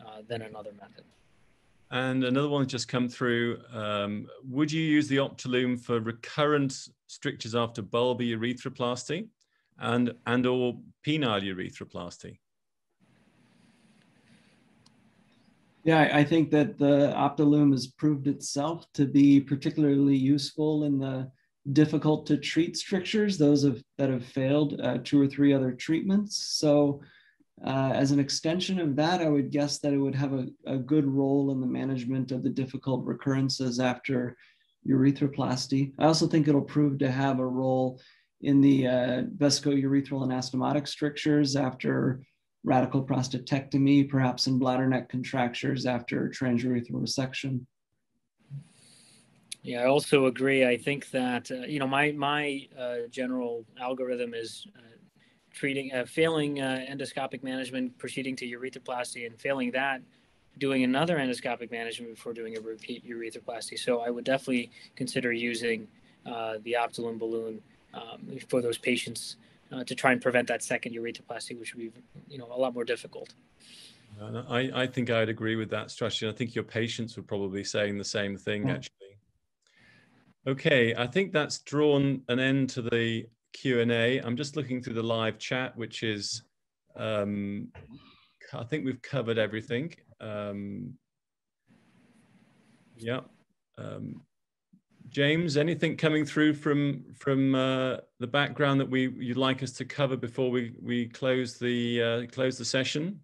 uh, than another method. And another one just come through. Um, would you use the Optilume for recurrent strictures after bulbar urethroplasty and and or penile urethroplasty? Yeah, I think that the Optilume has proved itself to be particularly useful in the difficult to treat strictures, those have, that have failed uh, two or three other treatments. So uh, as an extension of that, I would guess that it would have a, a good role in the management of the difficult recurrences after urethroplasty. I also think it'll prove to have a role in the uh, vesicourethral anastomotic strictures after radical prostatectomy, perhaps in bladder neck contractures after transurethral resection. Yeah, I also agree. I think that uh, you know my my uh, general algorithm is uh, treating uh, failing uh, endoscopic management, proceeding to urethroplasty, and failing that, doing another endoscopic management before doing a repeat urethroplasty. So I would definitely consider using uh, the Optilume balloon um, for those patients uh, to try and prevent that second urethroplasty, which would be, you know, a lot more difficult. I, I think I'd agree with that strategy. I think your patients were probably saying the same thing, mm. actually. Okay, I think that's drawn an end to the Q&A. I'm just looking through the live chat, which is, um, I think we've covered everything. Um, yeah. Um, James, anything coming through from from uh, the background that we you'd like us to cover before we we close the uh, close the session?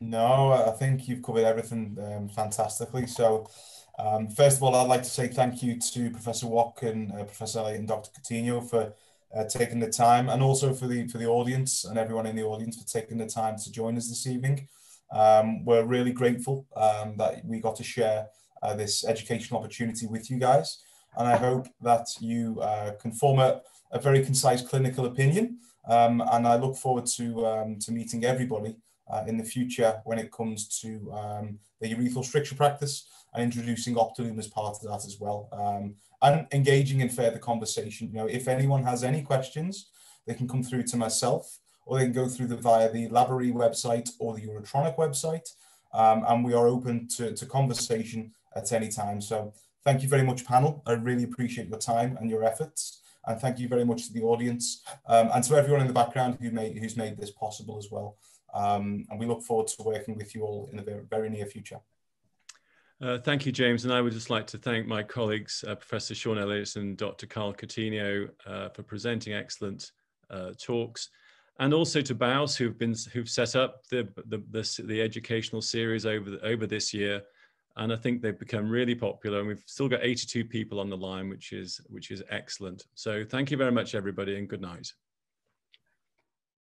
No, I think you've covered everything um, fantastically. So, um, first of all, I'd like to say thank you to Professor Watkin and uh, Professor Elliott and Dr. Coutinho for uh, taking the time and also for the for the audience and everyone in the audience for taking the time to join us this evening. Um, we're really grateful um, that we got to share uh, this educational opportunity with you guys. And I hope that you uh, can form a, a, very concise clinical opinion. Um, and I look forward to, um, to meeting everybody uh, in the future when it comes to um, the urethral stricture practice and introducing Optilume as part of that as well. Um, and engaging in further conversation. You know, if anyone has any questions, they can come through to myself or they can go through the via the Laborie website or the Urotronic website. Um, and we are open to, to conversation at any time. So thank you very much, panel. I really appreciate your time and your efforts. And thank you very much to the audience um, and to everyone in the background who made, who's made this possible as well. Um, and we look forward to working with you all in the very, near future. Uh, thank you, James. And I would just like to thank my colleagues, uh, Professor Sean Elliott and Dr. Karl Coutinho, uh, for presenting excellent uh, talks. And also to BAUS, who've been who've set up the the, the, the educational series over the, over this year, and I think they've become really popular. And we've still got 82 people on the line, which is which is excellent. So thank you very much, everybody, and good night.